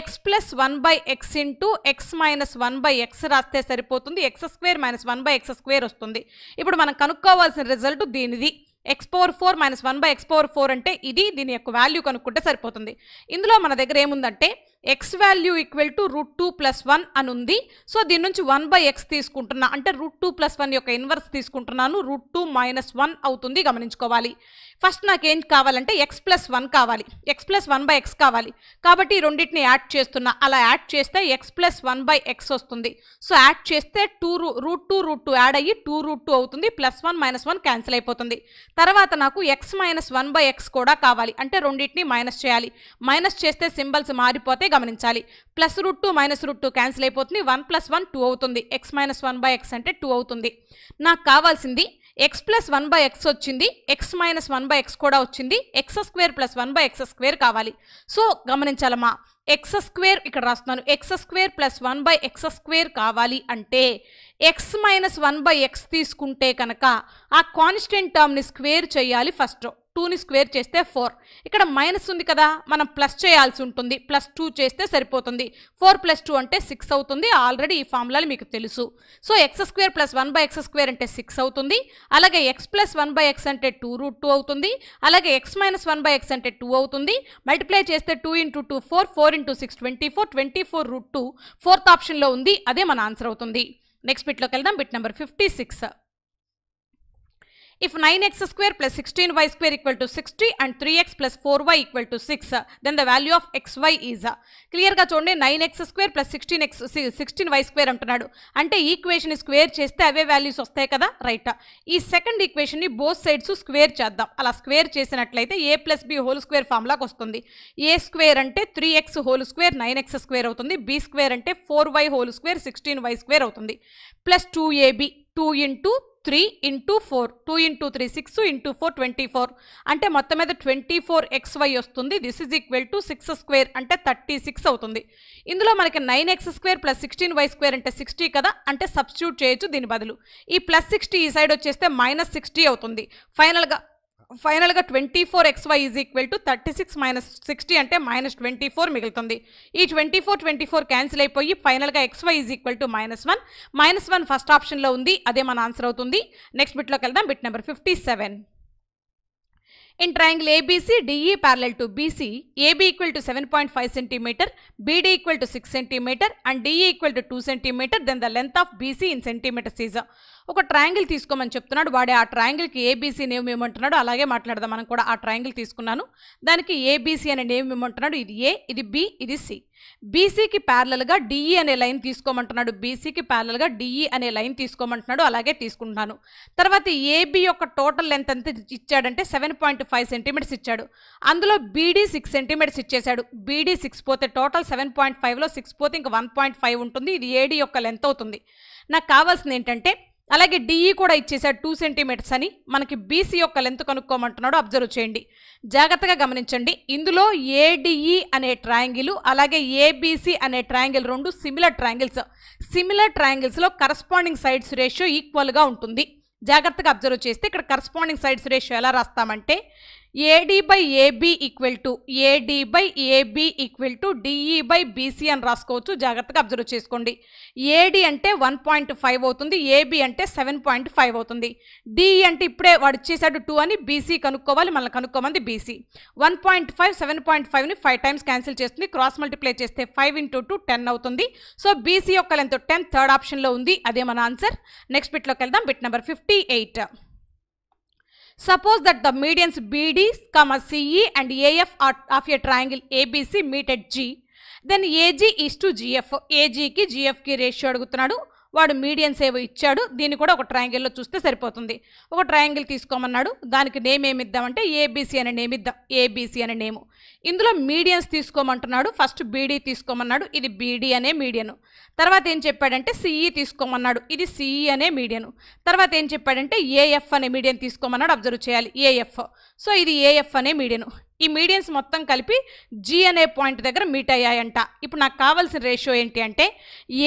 X plus one by x into x minus one by x రాస్తే సరిపోతుంది. X square minus one by x square వస్తుంది. ఇప్పుడు మనం కనుక్కోవాల్సిన రిజల్ట్ దీనిది. X power four minus one by x power four అంటే ఇది దీని యొక్క వాల్యూ కనుక్కుంటే సరిపోతుంది. ఇందులో మన దగ్గర ఏముందంటే x value equal to root two plus one అని ఉంది సో దీని నుంచి వన్ బై ఎక్స్ తీసుకుంటున్నా. అంటే రూట్ టూ ప్లస్ వన్ యొక్క ఇన్వర్స్ తీసుకుంటున్నాను. రూట్ టూ మైనస్ వన్ అవుతుంది. గమనించుకోవాలి. ఫస్ట్ నాకు ఏం కావాలంటే ఎక్స్ ప్లస్ వన్ కావాలి. X plus one by x కావాలి. కాబట్టి ఈ రెండింటిని యాడ్ చేస్తున్నా. అలా యాడ్ చేస్తే x plus one by x వస్తుంది. సో యాడ్ చేస్తే two root two root two add అయ్యి టూ రూట్ టూ అవుతుంది. Plus one minus one cancel అయిపోతుంది. తర్వాత నాకు x minus one by x కూడా కావాలి. అంటే రెండింటిని మైనస్ చేయాలి. మైనస్ చేస్తే సింబల్స్ మారిపోతే గమనించాలి. Plus root two minus root two cancel అయిపోతుంది. వన్ ప్లస్ వన్ టూ అవుతుంది. X minus one by x అంటే టూ అవుతుంది. నాకు కావాల్సింది x plus one by x వచ్చింది. X minus one by x కూడా వచ్చింది. X square plus one by x square కావాలి. సో గమనించాలమ్మా. ఎక్స్ స్క్వేర్ ఇక్కడ రాస్తున్నాను. X square plus one by x square కావాలి అంటే x minus one by x తీసుకుంటే కనుక ఆ కాన్స్టెంట్ టర్మ్ని స్క్వేర్ చేయాలి ఫస్ట్. టూని స్క్వేర్ చేస్తే ఫోర్. ఇక్కడ మైనస్ ఉంది కదా మనం ప్లస్ చేయాల్సి ఉంటుంది. ప్లస్ టూ చేస్తే సరిపోతుంది. ఫోర్ ప్లస్ టూ అంటే సిక్స్ అవుతుంది. ఆల్రెడీ ఈ ఫార్ములాలు మీకు తెలుసు. So x square plus one by x square అంటే సిక్స్ అవుతుంది. అలాగే x plus one by x అంటే టూ రూట్ టూ అవుతుంది. అలాగే x minus one by x అంటే టూ అవుతుంది. మల్టిప్లై చేస్తే two into two four four into six twenty four twenty four root two. Fourth ఆప్షన్లో ఉంది. అదే మన ఆన్సర్ అవుతుంది. నెక్స్ట్ బిట్లోకి వెళ్దాం. Bit number fifty six. If 9x square plus 16y square equal to 60 and 3x plus 4y equal to 6, then the value of xy is క్లియర్గా చూడండి nine x square plus sixteen x sixteen y square అంటున్నాడు. అంటే equation square చేస్తే అవే values వస్తాయి కదా right ఈ second ఈక్వేషన్ని బోత్ సైడ్స్ స్క్వేర్ చేద్దాం. అలా స్క్వేర్ చేసినట్లయితే a plus b whole square ఫామ్లాకి వస్తుంది. ఏ స్క్వేర్ అంటే three x whole square nine x square అవుతుంది. బి స్క్వేర్ అంటే four y whole square sixteen y square అవుతుంది. Plus two a b two into three into four two into three six into four twenty four అంటే మొత్తం మీద twenty four x y వస్తుంది. This is equal to six square అంటే thirty six అవుతుంది. ఇందులో మనకి nine x square plus sixteen y square అంటే sixty కదా? అంటే సబ్స్టిట్యూట్ చేయొచ్చు దీని బదులు. ఈ ప్లస్ సిక్స్టీ ఈ సైడ్ వచ్చేస్తే మైనస్ సిక్స్టీ అవుతుంది. ఫైనల్గా ఫైనల్గా twenty four x y is equal to thirty six minus sixty అంటే మైనస్ ట్వంటీ ఫోర్ మిగులుతుంది. ఈ twenty four twenty four cancel అయిపోయి ఫైనల్గా x y is equal to minus one. Minus one first ఆప్షన్లో ఉంది అదే మన ఆన్సర్ అవుతుంది. నెక్స్ట్ బిట్లోకి వెళ్దాం bit number fifty seven. In triangle ABC DE parallel to BC AB equal to seven point five centimeter BD equal to six centimeter and DE equal to two centimeter then the length of BC in centimeter season ఒక triangle తీసుకోమని చెప్తున్నాడు. వాడే ఆ ట్రయాంగిల్కి ABC name ఇవ్వమంటున్నాడు అలాగే మాట్లాడదాం. మనం కూడా ఆ ట్రయాంగిల్ తీసుకున్నాను. దానికి ఏబీసీ అనే నేమ్ ఇవ్వమంటున్నాడు ఇది ఏ ఇది బి ఇది సి బీసీకి ప్యారలల్గా డిఈ అనే లైన్ తీసుకోమంటున్నాడు. బీసీకి ప్యారలల్గా డిఈ అనే లైన్ తీసుకోమంటున్నాడు. అలాగే తీసుకుంటున్నాను. తర్వాత ఏబీ యొక్క టోటల్ లెంత్ ఎంత ఇచ్చాడంటే సెవెన్ పాయింట్ ఫైవ్ సెంటీమీటర్స్ ఇచ్చాడు. అందులో బీడీ సిక్స్ సెంటీమీటర్స్ ఇచ్చేశాడు. బీడీ సిక్స్ పోతే టోటల్ సెవెన్ పాయింట్ ఫైవ్లో సిక్స్ పోతే ఇంకా వన్ పాయింట్ ఫైవ్ ఉంటుంది. ఇది ఏడీ యొక్క లెంత్ అవుతుంది. నాకు కావాల్సింది ఏంటంటే అలాగే డిఈ కూడా ఇచ్చేసాడు టూ సెంటీమీటర్స్ అని. మనకి బీసీ యొక్క లెంత్ కనుక్కోమంటున్నాడు. అబ్జర్వ్ చేయండి. జాగ్రత్తగా గమనించండి. ఇందులో ఏడిఈ అనే ట్రయాంగిల్ అలాగే ఏబీసీ అనే ట్రయాంగిల్ రెండు సిమిలర్ ట్రయాంగిల్స్ సిమిలర్ ట్రయాంగిల్స్లో కరస్పాండింగ్ సైడ్స్ రేషియో ఈక్వల్గా ఉంటుంది. జాగ్రత్తగా అబ్జర్వ్ చేస్తే ఇక్కడ కరస్పాండింగ్ సైడ్స్ రేషియో ఎలా రాస్తామంటే AD by AB equal to AD by AB equal to DE by BC అని రాసుకోవచ్చు. జాగ్రత్తగా అబ్జర్వ్ చేసుకోండి. ఏడి అంటే వన్ పాయింట్ ఫైవ్ అవుతుంది. ఏబి అంటే సెవెన్ పాయింట్ ఫైవ్ అవుతుంది. డిఈ అంటే ఇప్పుడే వాడు ఇచ్చేసాడు టూ అని బీసీ కనుక్కోవాలి. మళ్ళీ కనుక్కోమంది BC one point five seven point ఫైవ్ని five times cancel చేస్తుంది. క్రాస్ మల్టిప్లై చేస్తే ఫైవ్ ఇంటూ టూ టెన్ అవుతుంది. సో బీసీ యొక్క లెంత్ టెన్ థర్డ్ ఆప్షన్లో ఉంది. అదే మన ఆన్సర్ నెక్స్ట్ బిట్లోకి వెళ్దాం. Bit number fifty eight Suppose that the medians BD, comma CE and AF are of a triangle ABC meet at G, then AG is to GF. AG కి GF కి ratio అడుగుతున్నాడు వాడు medium సేవ ఇచ్చాడు దీన్ని కూడా ఒక ట్రయాంగిల్లో చూస్తే సరిపోతుంది. ఒక ట్రయాంగిల్ తీసుకోమన్నాడు దానికి నేమ్ ఏమి ఇద్దామంటే ఏబీసీ అనే నేమ్ ఇద్దాం. ఏబీసీ అనే నేము. ఇందులో మీడియన్స్ తీసుకోమంటున్నాడు ఫస్ట్ బీడీ తీసుకోమన్నాడు ఇది బీడీ అనే మీడియను. తర్వాత ఏం చెప్పాడంటే సిఈ తీసుకోమన్నాడు ఇది సిఈ అనే మీడియను. తర్వాత ఏం చెప్పాడంటే ఏఎఫ్ అనే మీడియన్ తీసుకోమన్నాడు అబ్జర్వ్ చేయాలి ఏఎఫ్ సో ఇది ఏఎఫ్ అనే మీడియను. ఈ మీడియన్స్ మొత్తం కలిపి జీ అనే పాయింట్ దగ్గర మీట్ అయ్యాయంట. ఇప్పుడు నాకు కావాల్సిన రేషియో ఏంటి అంటే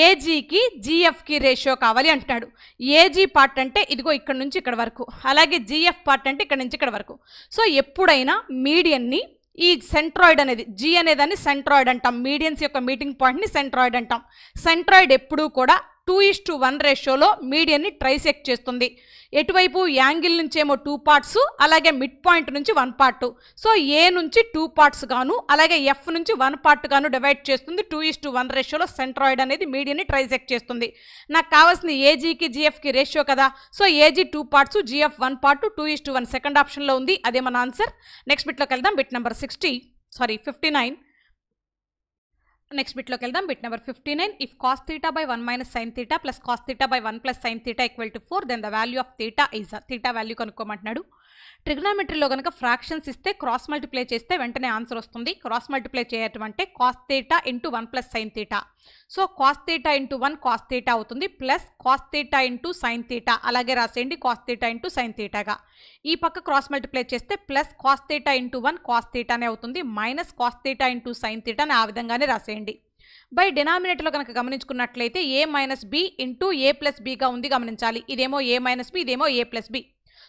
ఏజీకి జీఎఫ్కి రేషియో కావాలి అంటున్నాడు. ఏజీ పార్ట్ అంటే ఇదిగో ఇక్కడ నుంచి ఇక్కడ వరకు. అలాగే జీఎఫ్ పార్ట్ అంటే ఇక్కడ నుంచి ఇక్కడ వరకు. సో ఎప్పుడైనా మీడియన్ని ఈ సెంట్రాయిడ్ అనేది జీ అనేదాన్ని సెంట్రాయిడ్ అంటాం. మీడియన్స్ యొక్క మీటింగ్ పాయింట్ని సెంట్రాయిడ్ అంటాం. సెంట్రాయిడ్ ఎప్పుడూ కూడా టూ ఇస్ టు వన్ రేషియోలో మీడియన్ని ట్రైసెక్ట్ చేస్తుంది. ఎటువైపు యాంగిల్ నుంచేమో టూ పార్ట్స్ అలాగే మిడ్ పాయింట్ నుంచి వన్ పార్ట్ సో ఏ నుంచి టూ పార్ట్స్ గాను అలాగే ఎఫ్ నుంచి వన్ పార్ట్ గాను డివైడ్ చేస్తుంది. టూ ఇస్ టు వన్ రేషియోలో సెంట్రాయిడ్ అనేది మీడియన్ని ట్రైసెక్ట్ చేస్తుంది. నాకు కావాల్సిన ఏజీకి జిఎఫ్కి రేషియో కదా? So AG two parts GF one part two is to one second ఆప్షన్లో ఉంది. అదే మన ఆన్సర్ నెక్స్ట్ బిట్లోకి వెళ్దాం bit number sixty sorry fifty nine next బిట్లోకి వెళ్దాం. Bit number fifty nine. If cos theta by one minus sin theta plus cos theta by one plus sin theta equal to four then the value of theta is theta value కనుక్కోమంటున్నాడు. ట్రిగ్నామెట్రీలో కనుక fractions ఇస్తే cross multiply చేస్తే వెంటనే answer వస్తుంది. Cross multiply చేయటం అంటే cos theta into one plus sin theta so cos theta into one cos theta అవుతుంది. Plus cos theta into sin theta అలాగే రాసేయండి. కాస్ థీటా ఇంటూ సైన్ థీటాగా ఈ పక్క క్రాస్ మల్టిప్లై చేస్తే plus cos theta into one cos థీటానే అవుతుంది. Minus cos theta into sin థీటాని ఆ విధంగానే రాసేయండి. బై డినామినేటర్లో కనుక గమనించుకున్నట్లయితే a minus b into a plus బీగా ఉంది గమనించాలి. ఇదేమో ఏ మైనస్ బి ఇదేమో ఏ ప్లస్ బి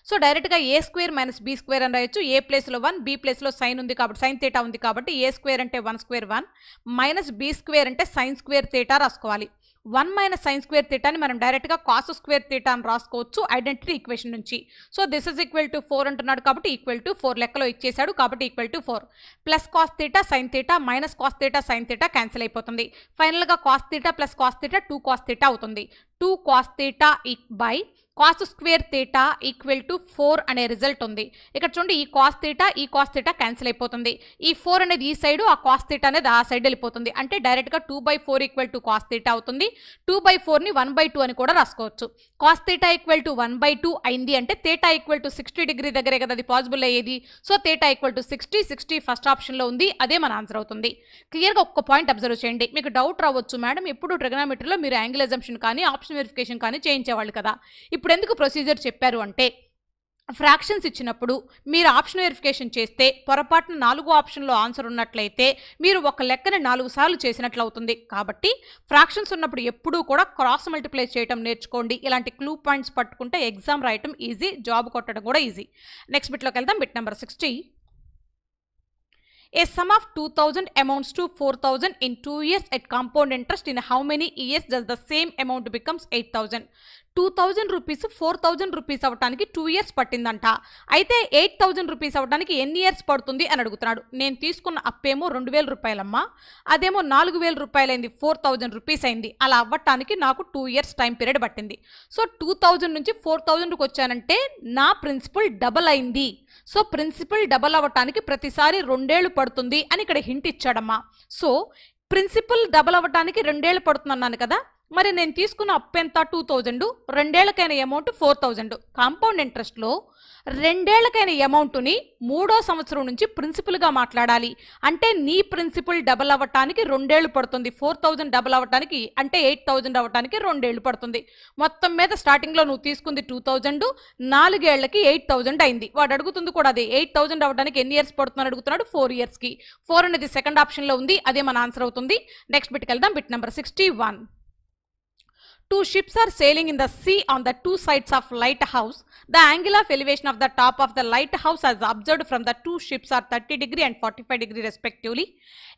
సో డైరెక్ట్గా a square minus b square అని రాయొచ్చు. ఏ ప్లేస్లో వన్ బీ ప్లేస్లో సైన్ ఉంది కాబట్టి సైన్ తేటా ఉంది కాబట్టి ఏ స్క్వేర్ అంటే one square one minus b square అంటే సైన్ స్క్వేర్ తేటా రాసుకోవాలి. వన్ మైనస్ సైన్ స్క్వేర్ థీటాని మనం డైరెక్ట్గా కాస్ స్క్వేర్ థీటా అని రాసుకోవచ్చు ఐడెంటిటీ ఈక్వేషన్ నుంచి. So this is equal to four అంటున్నాడు కాబట్టి ఈక్వల్ టు ఫోర్ లెక్కలో ఇచ్చేశాడు కాబట్టి equal to four. Plus cos theta sin theta minus cos theta sin theta cancel అయిపోతుంది. ఫైనల్గా cos theta plus cos theta two cos theta అవుతుంది. Two cos theta by cos square theta equal to four అనే result ఉంది. ఇక్కడ చూడండి ఈ cos theta ఈ cos theta cancel అయిపోతుంది. ఈ ఫోర్ అనేది ఈ సైడ్ ఆ కాస్ తీటా అనేది ఆ సైడ్ వెళ్ళిపోతుంది. అంటే డైరెక్ట్గా two by four equal to cos theta అవుతుంది. టూ బై ఫోర్ని వన్ బై టూ అని కూడా రాసుకోవచ్చు. Cos theta equal to one by two అయింది అంటే theta equal to sixty degree దగ్గరే కదా అది పాసిబుల్ అయ్యేది. So theta equal to sixty sixty first ఆప్షన్లో ఉంది. అదే మన ఆన్సర్ అవుతుంది. క్లియర్గా ఒక్క పాయింట్ అబ్జర్వ్ చేయండి. మీకు డౌట్ రావచ్చు మేడం ఎప్పుడు ట్రిగనామెట్రీలో మీరు యాంగిల్ ఎజంప్షన్ కానీ ఆప్షన్ వెరిఫికేషన్ కానీ చేయించేవాళ్ళు కదా. ఇప్పుడు ఎందుకు ప్రొసీజర్ చెప్పారు అంటే ఫ్రాక్షన్స్ ఇచ్చినప్పుడు మీరు ఆప్షన్ వెరిఫికేషన్ చేస్తే పొరపాటున నాలుగు ఆప్షన్లో ఆన్సర్ ఉన్నట్లయితే మీరు ఒక లెక్కని నాలుగు సార్లు చేసినట్లు అవుతుంది కాబట్టి ఫ్రాక్షన్స్ ఉన్నప్పుడు ఎప్పుడూ కూడా క్రాస్ మల్టిప్లై చేయడం నేర్చుకోండి. ఇలాంటి క్లూ పాయింట్స్ పట్టుకుంటే ఎగ్జామ్ రాయటం ఈజీ జాబ్ కొట్టడం కూడా ఈజీ. నెక్స్ట్ బిట్లోకి వెళ్దాం. Bit number sixty. A sum of 2000 amounts to 4000 in 2 years at compound interest in how many years does the same amount becomes 8000 two thousand rupees four thousand rupees అవ్వడానికి two years పట్టిందంట. అయితే eight thousand rupees అవ్వడానికి ఎన్ని years పడుతుంది అని అడుగుతున్నాడు. నేను తీసుకున్న అప్పేమో రెండు వేల రూపాయలమ్మా. అదేమో నాలుగు వేల రూపాయలైంది ఫోర్ థౌజండ్ రూపీస్ అయింది. అలా అవ్వటానికి నాకు టూ ఇయర్స్ టైం పీరియడ్ పట్టింది. సో టూ థౌజండ్ నుంచి ఫోర్ థౌజండ్కి వచ్చానంటే నా ప్రిన్సిపల్ డబల్ అయింది. సో ప్రిన్సిపల్ డబల్ అవ్వటానికి ప్రతిసారి రెండేళ్ళు పడుతుంది అని ఇక్కడ హింట్ ఇచ్చాడమ్మా. సో ప్రిన్సిపల్ డబల్ అవ్వటానికి రెండేళ్ళు పడుతుందన్నాను కదా మరి నేను తీసుకున్న అప్పు ఎంత? టూ థౌజండ్ రెండేళ్ళకైన అమౌంట్ ఫోర్ థౌజండ్ కాంపౌండ్ ఇంట్రెస్ట్లో రెండేళ్ళకైన అమౌంట్ని మూడో సంవత్సరం నుంచి ప్రిన్సిపల్గా మాట్లాడాలి. అంటే నీ ప్రిన్సిపల్ డబల్ అవ్వటానికి రెండేళ్ళు పడుతుంది. ఫోర్ థౌజండ్ డబల్ అవ్వటానికి అంటే ఎయిట్ థౌజండ్ అవ్వటానికి రెండేళ్ళు పడుతుంది. మొత్తం మీద స్టార్టింగ్లో నువ్వు తీసుకుంది టూ థౌజండ్ నాలుగేళ్ళకి ఎయిట్ థౌజండ్ అయింది. వాడు అడుగుతుంది కూడా అదే. ఎయిట్ థౌజండ్ అవ్వడానికి ఎన్ని ఇయర్స్ పడుతుందని అడుగుతున్నాడు? ఫోర్ ఇయర్స్కి ఫోర్ అనేది సెకండ్ ఆప్షన్లో ఉంది. అదే మన ఆన్సర్ అవుతుంది. నెక్స్ట్ బిట్కి వెళ్దాం. Bit number sixty one two ships are sailing in the sea on the two sides of light house the angle of elevation of the top of the light house has observe from the two ships are thirty degree and forty five degree respectively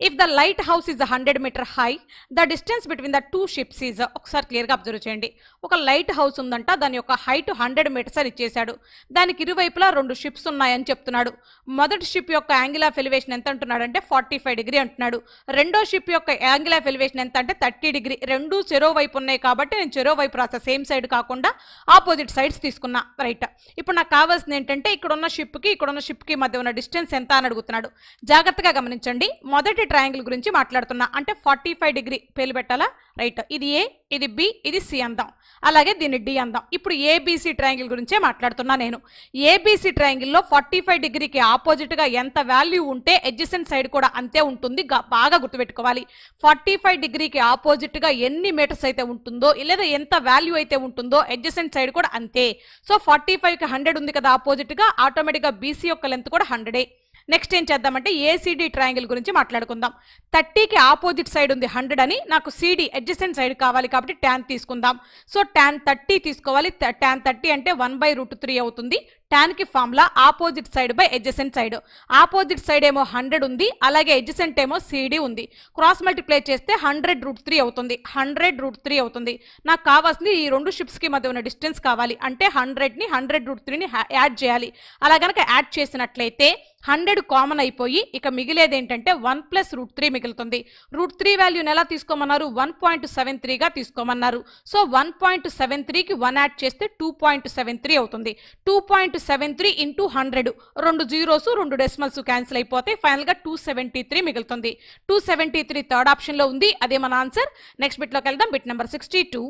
if the light house is hundred meter high the distance between the two ships is ఒకసారి క్లియర్గా observe చేయండి. ఒక lighthouse ఉందంట దాని యొక్క height hundred metres అని ఇచ్చేశాడు. దానికి ఇరువైపులా రెండు షిప్స్ ఉన్నాయని చెప్తున్నాడు. మొదటి షిప్ యొక్క యాంగిల్ ఆఫ్ ఎలివేషన్ ఎంత అంటున్నాడు అంటే ఫార్టీ ఫైవ్ డిగ్రీ అంటున్నాడు. రెండో షిప్ యొక్క యాంగిల్ ఆఫ్ ఎలివేషన్ ఎంత అంటే థర్టీ డిగ్రీ రెండు చెరో వైపు ఉన్నాయి కాబట్టి నేను చెరో వైపు సేమ్ సైడ్ కాకుండా ఆపోజిట్ సైడ్స్ తీసుకున్నా. రైట్ ఇప్పుడు నాకు కావాల్సింది ఏంటంటే ఇక్కడ ఉన్న షిప్కి ఇక్కడ ఉన్న షిప్కి మధ్య ఉన్న డిస్టెన్స్ ఎంత అని అడుగుతున్నాడు. జాగ్రత్తగా గమనించండి. మొదటి ట్రయాంగిల్ గురించి మాట్లాడుతున్నా. అంటే ఫార్టీ ఫైవ్ డిగ్రీ పేలు పెట్టాలా రైట్. ఇది ఏ? ఇది బి ఇది సి అందాం. అలాగే దీన్ని డి అందాం. ఇప్పుడు ఏబీసీ ట్రయాంగిల్ గురించే మాట్లాడుతున్నా నేను. ఏబీసీ ట్రయాంగిల్లో ఫార్టీ ఫైవ్ డిగ్రీకి ఆపోజిట్గా ఎంత వాల్యూ ఉంటే ఎడ్జసెంట్ సైడ్ కూడా అంతే ఉంటుంది. బాగా గుర్తుపెట్టుకోవాలి. ఫార్టీ ఫైవ్ డిగ్రీకి ఆపోజిట్గా ఎన్ని మీటర్స్ అయితే ఉంటుందో లేదా ఎంత వాల్యూ అయితే ఉంటుందో ఎడ్జసెంట్ సైడ్ కూడా అంతే. సో ఫార్టీ ఫైవ్కి హండ్రెడ్ ఉంది కదా ఆపోజిట్గా ఆటోమేటిక్గా బీసీ యొక్క లెంత్ కూడా హండ్రెడే నెక్స్ట్ ఏం చేద్దామంటే ఏసీడీ ట్రయాంగిల్ గురించి మాట్లాడుకుందాం. థర్టీకి ఆపోజిట్ సైడ్ ఉంది హండ్రెడ్ అని నాకు సిడి అడ్జసెంట్ సైడ్ కావాలి కాబట్టి ట్యాన్ తీసుకుందాం. సో ట్యాన్ థర్టీ తీసుకోవాలి. ట్యాన్ థర్టీ అంటే వన్ బై రూట్ త్రీ అవుతుంది. ట్యాన్కి formula opposite side by adjacent side. Opposite side ఏమో హండ్రెడ్ ఉంది అలాగే ఎడ్జసెంట్ ఏమో సీడీ ఉంది. క్రాస్ మల్టిప్లై చేస్తే హండ్రెడ్ రూట్ త్రీ అవుతుంది. హండ్రెడ్ రూట్ త్రీ అవుతుంది. నాకు కావాల్సింది ఈ రెండు షిప్స్కి మధ్య ఉన్న డిస్టెన్స్ కావాలి. అంటే హండ్రెడ్ని హండ్రెడ్ రూట్ త్రీని యాడ్ చేయాలి. అలా కనుక యాడ్ చేసినట్లయితే హండ్రెడ్ కామన్ అయిపోయి ఇక మిగిలేది ఏంటంటే వన్ ప్లస్ రూట్ త్రీ మిగులుతుంది. రూట్ త్రీ వాల్యూని ఎలా తీసుకోమన్నారు వన్ పాయింట్ సెవెన్ త్రీగా తీసుకోమన్నారు. సో వన్ పాయింట్ సెవెన్ త్రీకి వన్ యాడ్ చేస్తే టూ పాయింట్ సెవెన్ త్రీ అవుతుంది. Two point seven three into hundred. రెండు జీరోస్ రెండు డెసిమల్స్ క్యాన్సిల్ అయిపోతే ఫైనల్గా టూ సెవెంటీ త్రీ మిగులుతుంది. టూ సెవెంటీ త్రీ థర్డ్ ఆప్షన్లో ఉంది. అదే మన ఆన్సర్. నెక్స్ట్ బిట్లోకి వెళ్దాం. Bit number sixty two.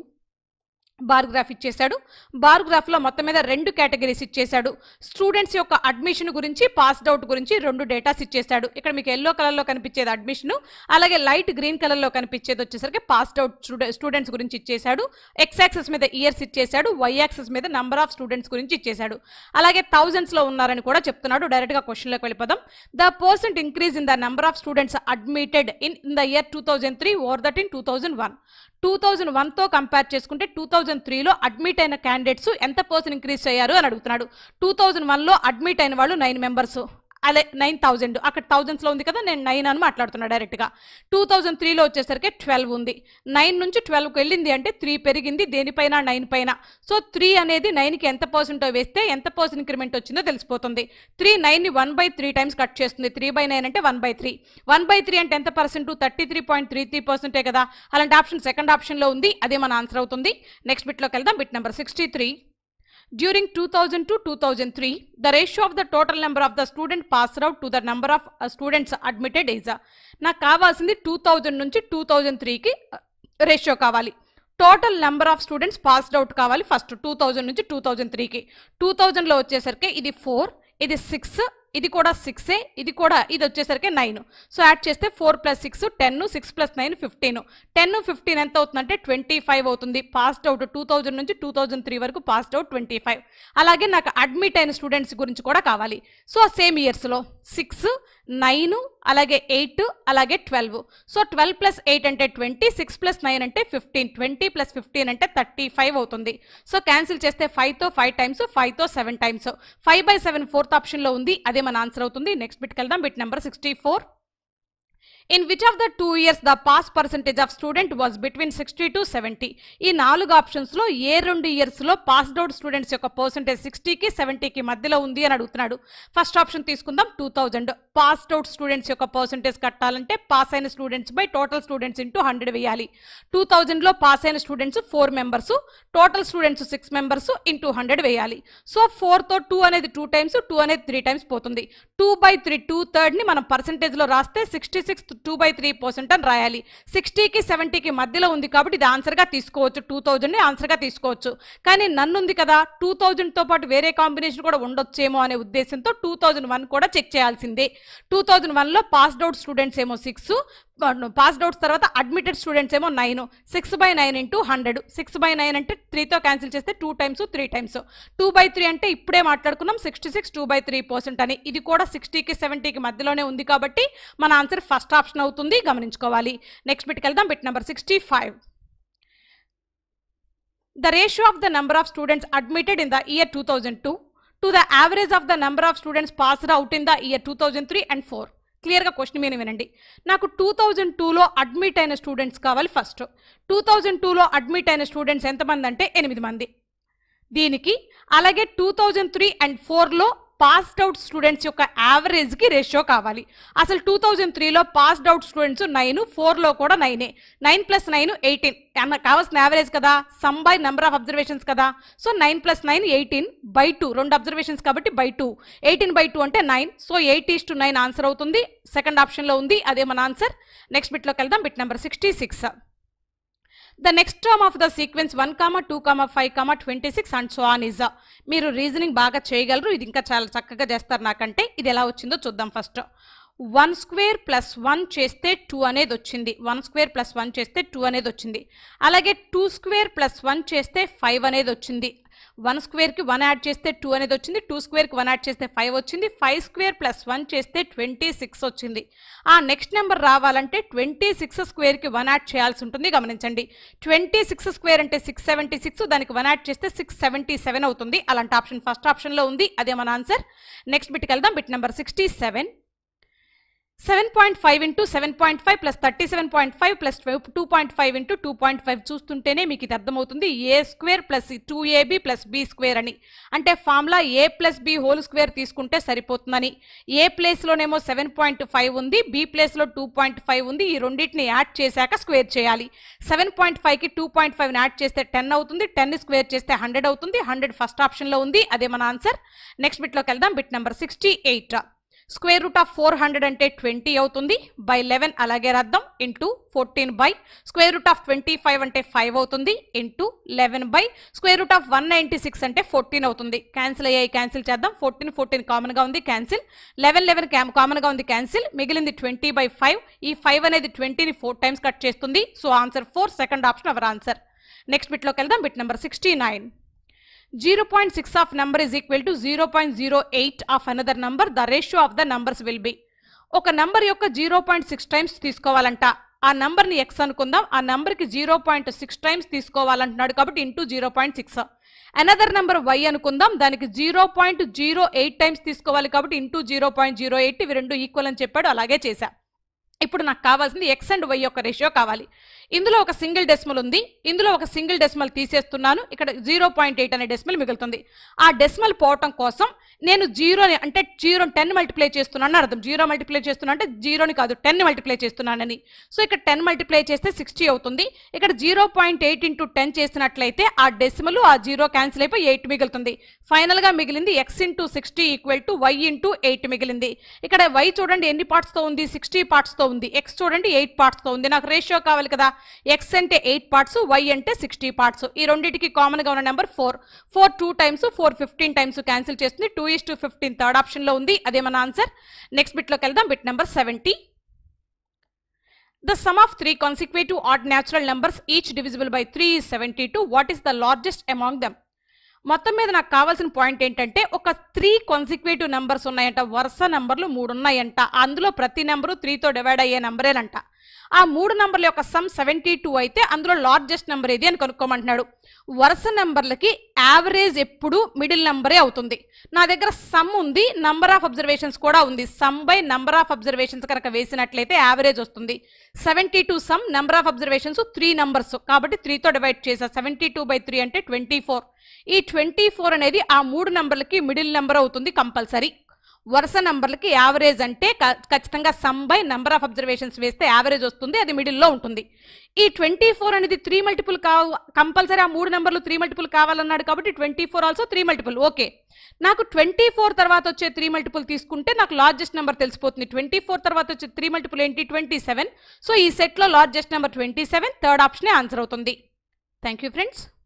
Bar graph ఇచ్చేశాడు. బార్ గ్రాఫ్లో మొత్తం మీద రెండు కేటగిరీస్ ఇచ్చేశాడు. స్టూడెంట్స్ యొక్క అడ్మిషన్ గురించి పాస్డ్ అవుట్ గురించి రెండు డేటాస్ ఇచ్చేశాడు. ఇక్కడ మీకు ఎల్లో కలర్లో కనిపించేది అడ్మిషన్ అలాగే లైట్ గ్రీన్ కలర్లో కనిపించేది వచ్చేసరికి పాస్డ్ అవుట్ స్టూడెంట్స్ గురించి ఇచ్చేశాడు. ఎక్స్ యాక్సెస్ మీద ఇయర్స్ ఇచ్చేశాడు వై యాక్సెస్ మీద నంబర్ ఆఫ్ స్టూడెంట్స్ గురించి ఇచ్చేశాడు. అలాగే థౌజండ్స్లో ఉన్నారని కూడా చెప్తున్నాడు. డైరెక్ట్గా క్వశ్చన్లోకి వెళ్ళిపోదాం. The percent increase in the number of students admitted in in the year two thousand three over that in two thousand one. Two thousand వన్తో compare చేసుకుంటే టూ థౌజండ్ త్రీలో అడ్మిట్ అయిన క్యాండిడేట్స్ ఎంత పర్సెంట్ ఇంక్రీజ్ అయ్యారు అని అడుగుతున్నాడు. Two thousand వన్లో admit అయిన వాళ్ళు నైన్ మెంబర్స్ అదే నైన్ థౌజండ్. అక్కడ థౌజండ్స్లో ఉంది కదా నేను నైన్ అని మాట్లాడుతున్నా డైరెక్ట్గా. టూ థౌజండ్ త్రీలో వచ్చేసరికి ట్వెల్వ్ ఉంది. నైన్ నుంచి ట్వెల్వ్కి వెళ్ళింది అంటే త్రీ పెరిగింది దేనిపైన నైన్ పైన. సో త్రీ అనేది నైన్కి ఎంత పర్సెంటో వేస్తే ఎంత పర్సెంట్ ఇంక్రిమెంట్ వచ్చిందో తెలిసిపోతుంది. Three నైన్ని one by three times cut చేస్తుంది. త్రీ బై నైన్ అంటే one by three. One by three అంటే ఎంత percent? Thirty three point three three పర్సెంటే కదా. అలాంటి ఆప్షన్ సెకండ్ ఆప్షన్లో ఉంది. అదే మన ఆన్సర్ అవుతుంది. నెక్స్ట్ బిట్లోకి వెళ్దాం. Bit number sixty three. During 2000 to 2003, the ratio of the total number of the student passed out to the number of uh, students admitted is నాకు కావాల్సింది టూ థౌజండ్ నుంచి టూ థౌజండ్ త్రీకి ratio కావాలి total number of students passed out కావాలి first two thousand నుంచి two thousand త్రీకి two థౌజండ్లో వచ్చేసరికి ఇది ఫోర్ ఇది సిక్స్ ఇది కూడా సిక్సే ఇది కూడా ఇది వచ్చేసరికి నైన్ సో యాడ్ చేస్తే four plus six ten six plus nine fifteen ten fifteen ఎంత అవుతుందంటే ట్వంటీ ఫైవ్ అవుతుంది. పాస్డ్ అవుట్ టూ థౌజండ్ నుంచి టూ థౌజండ్ త్రీ వరకు పాస్డ్ అవుట్ ట్వంటీ ఫైవ్ అలాగే నాకు అడ్మిట్ అయిన స్టూడెంట్స్ గురించి కూడా కావాలి. సో ఆ సేమ్ ఇయర్స్లో సిక్స్ నైన్ అలాగే ఎయిట్ అలాగే twelve so twelve plus eight అంటే ట్వంటీ సిక్స్ ప్లస్ నైన్ అంటే ఫిఫ్టీన్ ట్వంటీ ప్లస్ ఫిఫ్టీన్ అంటే థర్టీ ఫైవ్ అవుతుంది. సో క్యాన్సిల్ చేస్తే ఫైవ్తో five times ఫైవ్తో seven times five by seven fourth ఆప్షన్లో ఉంది అది మన ఆన్సర్ అవుతుంది? నెక్స్ట్ బిట్కి వెళ్దాం bit number sixty four in which of the two years the pass percentage of student was between sixty to seventy ఈ నాలుగు ఆప్షన్స్లో ఏ రెండు ఇయర్స్లో పాస్డ్ అవుట్ స్టూడెంట్స్ యొక్క పర్సంటేజ్ సిక్స్టీకి సెవెంటీకి మధ్యలో ఉంది అని అడుగుతున్నాడు. ఫస్ట్ ఆప్షన్ తీసుకుందాం. Two thousand passed out students యొక్క పర్సంటేజ్ కట్టాలంటే పాస్ అయిన students by total students into hundred వేయాలి. టూ థౌజండ్లో పాస్ అయిన students four members total students six members into hundred వేయాలి. సో ఫోర్తో టూ అనేది టూ టైమ్స్ టూ అనేది త్రీ టైమ్స్ పోతుంది. టూ బై త్రీ టూ థర్డ్ని మనం పర్సంటేజ్లో రాస్తే sixty six two by three percent అని రాయాలి. సిక్స్టీకి సెవెంటీకి మధ్యలో ఉంది కాబట్టి ఇది ఆన్సర్గా తీసుకోవచ్చు. టూ థౌజండ్ని ఆన్సర్గా తీసుకోవచ్చు. కానీ నన్ను ఉంది కదా టూ థౌజండ్తో పాటు వేరే కాంబినేషన్ కూడా ఉండొచ్చేమో అనే ఉద్దేశంతో టూ థౌజండ్ వన్ కూడా చెక్ చేయాల్సిందే. టూ థౌజండ్ వన్లో పాస్డ్ అవుట్ స్టూడెంట్స్ ఏమో సిక్స్ పాస్డ్ అవుట్స్ తర్వాత అడ్మిటెడ్ స్టూడెంట్స్ ఏమో nine six by nine into hundred six by nine అంటే త్రీతో క్యాన్సిల్ చేస్తే two times three times two by three అంటే ఇప్పుడే మాట్లాడుకున్నాం sixty six two by three percent అని. ఇది కూడా సిక్స్టీకి సెవెంటీకి మధ్యలోనే ఉంది కాబట్టి మన ఆన్సర్ ఫస్ట్ ఆప్షన్ అవుతుంది గమనించుకోవాలి. నెక్స్ట్ బిట్కి వెళ్దాం bit number sixty five the ratio of the number of students admitted in the year 2002 to the average of the number of students passed out in the year two thousand three and four క్లియర్గా question మీరు వినండి. నాకు two thousand టూలో admit అయిన students కావాలి first two thousand టూలో admit అయిన students ఎంతమంది అంటే ఎనిమిది మంది. దీనికి అలాగే టూ థౌజండ్ త్రీ అండ్ ఫోర్లో పాస్డ్ అవుట్ స్టూడెంట్స్ యొక్క యావరేజ్కి రేషియో కావాలి. అసలు టూ థౌజండ్ త్రీలో పాస్డ్ అవుట్ స్టూడెంట్స్ నైన్ ఫోర్లో కూడా నైనే నైన్ ప్లస్ నైన్ ఎయిటీన్ అన్న కావాల్సిన యావరేజ్ కదా? Sum by number of observations కదా? So nine plus nine eighteen by two రెండు అబ్జర్వేషన్స్ కాబట్టి by two eighteen by two అంటే nine so eight is to nine answer అవుతుంది. సెకండ్ ఆప్షన్లో ఉంది. అదే మన ఆన్సర్ నెక్స్ట్ బిట్లోకి వెళ్దాం. Bit number sixty six the next term of the sequence one comma two comma five comma twenty six and so on is మీరు reasoning బాగా చేయగలరు. ఇది ఇంకా చాలా చక్కగా చేస్తారు నాకంటే. ఇది ఎలా వచ్చిందో చూద్దాం first one square plus one చేస్తే టూ అనేది వచ్చింది. వన్ స్క్వేర్ ప్లస్ వన్ చేస్తే టూ అనేది వచ్చింది. అలాగే టూ స్క్వేర్ ప్లస్ వన్ చేస్తే ఫైవ్ అనేది వచ్చింది. వన్ స్క్వేర్కి వన్ యాడ్ చేస్తే టూ అనేది వచ్చింది టూ స్క్వేర్కి వన్ యాడ్ చేస్తే ఫైవ్ వచ్చింది ఫైవ్ స్క్వేర్ ప్లస్ వన్ చేస్తే ట్వంటీ సిక్స్ వచ్చింది. ఆ నెక్స్ట్ నెంబర్ రావాలంటే ట్వంటీ సిక్స్ స్క్వేర్కి వన్ యాడ్ చేయాల్సి ఉంటుంది గమనించండి. ట్వంటీ సిక్స్ స్క్వేర్ అంటే సిక్స్ సెవెంటీ సిక్స్ దానికి వన్ యాడ్ చేస్తే సిక్స్ సెవెంటీ సెవెన్ అవుతుంది. అలాంటి ఆప్షన్ ఫస్ట్ ఆప్షన్లో ఉంది అదే మన ఆన్సర్. నెక్స్ట్ బిట్కి వెళ్దాం bit number sixty seven seven point five into seven point five plus thirty seven point five plus two point five into two point five చూస్తుంటేనే మీకు ఇది అర్థమవుతుంది. A square plus two AB plus B square అని. అంటే formula A plus B whole square తీసుకుంటే సరిపోతుందని. A ప్లేస్లోనేమో seven point five ఉంది బి ప్లేస్లో టూ పాయింట్ ఫైవ్ ఉంది. ఈ రెండింటిని యాడ్ చేశాక స్క్వేర్ చేయాలి. సెవెన్ పాయింట్ ఫైవ్కి టూ పాయింట్ ఫైవ్ని యాడ్ చేస్తే టెన్ అవుతుంది టెన్ స్క్వేర్ చేస్తే హండ్రెడ్ అవుతుంది హండ్రెడ్ ఫస్ట్ ఆప్షన్లో ఉంది. అదే మన ఆన్సర్ నెక్స్ట్ బిట్లోకి వెళ్దాం. Bit number sixty eight square root of four hundred అంటే ట్వంటీ అవుతుంది. బై లెవెన్ అలాగే రాద్దాం. Into fourteen by square root of twenty five అంటే ఫైవ్ అవుతుంది. Into eleven by square root of one ninety six అంటే fourteen అవుతుంది. Cancel అయ్యాయి cancel చేద్దాం. ఫోర్టీన్ ఫోర్టీన్ కామన్గా ఉంది క్యాన్సిల్. లెవెన్ లెవెన్ కామన్గా ఉంది క్యాన్సిల్. మిగిలింది ట్వంటీ బై ఫైవ్. ఈ ఫైవ్ అనేది ట్వంటీని ఫోర్ టైమ్స్ కట్ చేస్తుంది. So answer four second option our answer. Next బిట్లోకి వెళ్దాం. Bit number sixty nine. Zero point six of number is equal to zero point zero eight of another number the ratio of the numbers will be ఒక number యొక్క zero point six times తీసుకోవాలంట. ఆ నంబర్ని X అనుకుందాం. ఆ నంబర్కి zero point six times తీసుకోవాలంటున్నాడు కాబట్టి into zero point six another number Y అనుకుందాం. దానికి zero point zero eight times తీసుకోవాలి కాబట్టి into zero point zero eight ఇవి రెండు ఈక్వల్ అని చెప్పాడు. అలాగే చేశా. ఇప్పుడు నాకు కావాల్సింది ఎక్స్ అండ్ వై యొక్క రేషియో కావాలి. ఇందులో ఒక సింగిల్ డెసిమల్ ఉంది. ఇందులో ఒక సింగిల్ డెసిమల్ తీసేస్తున్నాను. ఇక్కడ జీరో పాయింట్ ఎయిట్ అనే డెసిమల్ మిగులుతుంది. ఆ డెసిమల్ పోవటం కోసం నేను జీరోని అంటే జీరో టెన్ మల్టిప్లై చేస్తున్నాను అర్థం. జీరో మల్టిప్లై చేస్తున్నా అంటే జీరోని కాదు టెన్ మల్టిప్లై చేస్తున్నానని. సో ఇక్కడ టెన్ మల్టిప్లై చేస్తే సిక్స్టీ అవుతుంది. ఇక్కడ zero point eight into ten చేసినట్లయితే ఆ డెసిమల్ ఆ జీరో క్యాన్సిల్ అయిపోయి ఎయిట్ మిగులుతుంది. ఫైనల్గా మిగిలింది X into sixty equal to Y into eight మిగిలింది. ఇక్కడ వై చూడండి ఎన్ని పార్ట్స్తో ఉంది? సిక్స్టీ పార్ట్స్తో ఉంది. ఎక్స్ చూడండి ఎయిట్ పార్ట్స్తో ఉంది. నాకు రేషియో కావాలి కదా. ఎక్స్ అంటే ఎయిట్ పార్ట్స్ వై అంటే సిక్స్టీ పార్ట్స్ ఈ రెండింటికి కామన్గా ఉన్న number four four two times four fifteen times cancel చేస్తుంది. Two is two fifteen third ఆప్షన్లో ఉంది. అదే మన ఆన్సర్ నెక్స్ట్ బిట్లోకి వెళ్దాం. Bit number seventy The sum of three consecutive odd natural numbers each divisible by 3 is 72. What is the largest among them? మొత్తం మీద నాకు కావాల్సిన పాయింట్ ఏంటంటే ఒక త్రీ కాన్సిక్వేటివ్ నెంబర్స్ ఉన్నాయంట. వరుస నెంబర్లు మూడు ఉన్నాయంట అందులో ప్రతి నెంబరు త్రీతో డివైడ్ అయ్యే నెంబరేనంట ఆ మూడు నెంబర్ల యొక్క సమ్ సెవెంటీ టూ అయితే అందులో లార్జెస్ట్ నెంబర్ ఏది అని కనుక్కోమంటున్నాడు. వరుస నెంబర్లకి యావరేజ్ ఎప్పుడు మిడిల్ నెంబరే అవుతుంది. నా దగ్గర సమ్ ఉంది నంబర్ ఆఫ్ అబ్జర్వేషన్స్ కూడా ఉంది. Sum by number of observations కనుక వేసినట్లయితే యావరేజ్ వస్తుంది. Seventy two sum number of observations three numbers కాబట్టి త్రీతో డివైడ్ చేసా. సెవెంటీ టూ బై త్రీ అంటే ట్వంటీ ఫోర్ ఈ ట్వంటీ ఫోర్ అనేది ఆ మూడు నెంబర్లకి మిడిల్ నెంబర్ అవుతుంది కంపల్సరీ. వరుస నంబర్లకి యావరేజ్ అంటే క- ఖచ్చితంగా sum by number of observations వేస్తే యావరేజ్ వస్తుంది అది మిడిల్లో ఉంటుంది. ఈ ట్వంటీ ఫోర్ అనేది త్రీ మల్టిపుల్ కావ కంపల్సరీ ఆ మూడు నెంబర్లు త్రీ మల్టిపుల్ కావాలన్నాడు కాబట్టి twenty four also three multiple okay. నాకు ట్వంటీ ఫోర్ తర్వాత వచ్చే త్రీ మల్టిపుల్ తీసుకుంటే నాకు లార్జెస్ట్ నెంబర్ తెలిసిపోతుంది. ట్వంటీ ఫోర్ తర్వాత వచ్చే త్రీ మల్టిపుల్ ఏంటి? Twenty seven. సో ఈ సెట్లో largest number twenty seven third ఆప్షనే answer అవుతుంది. Thank you friends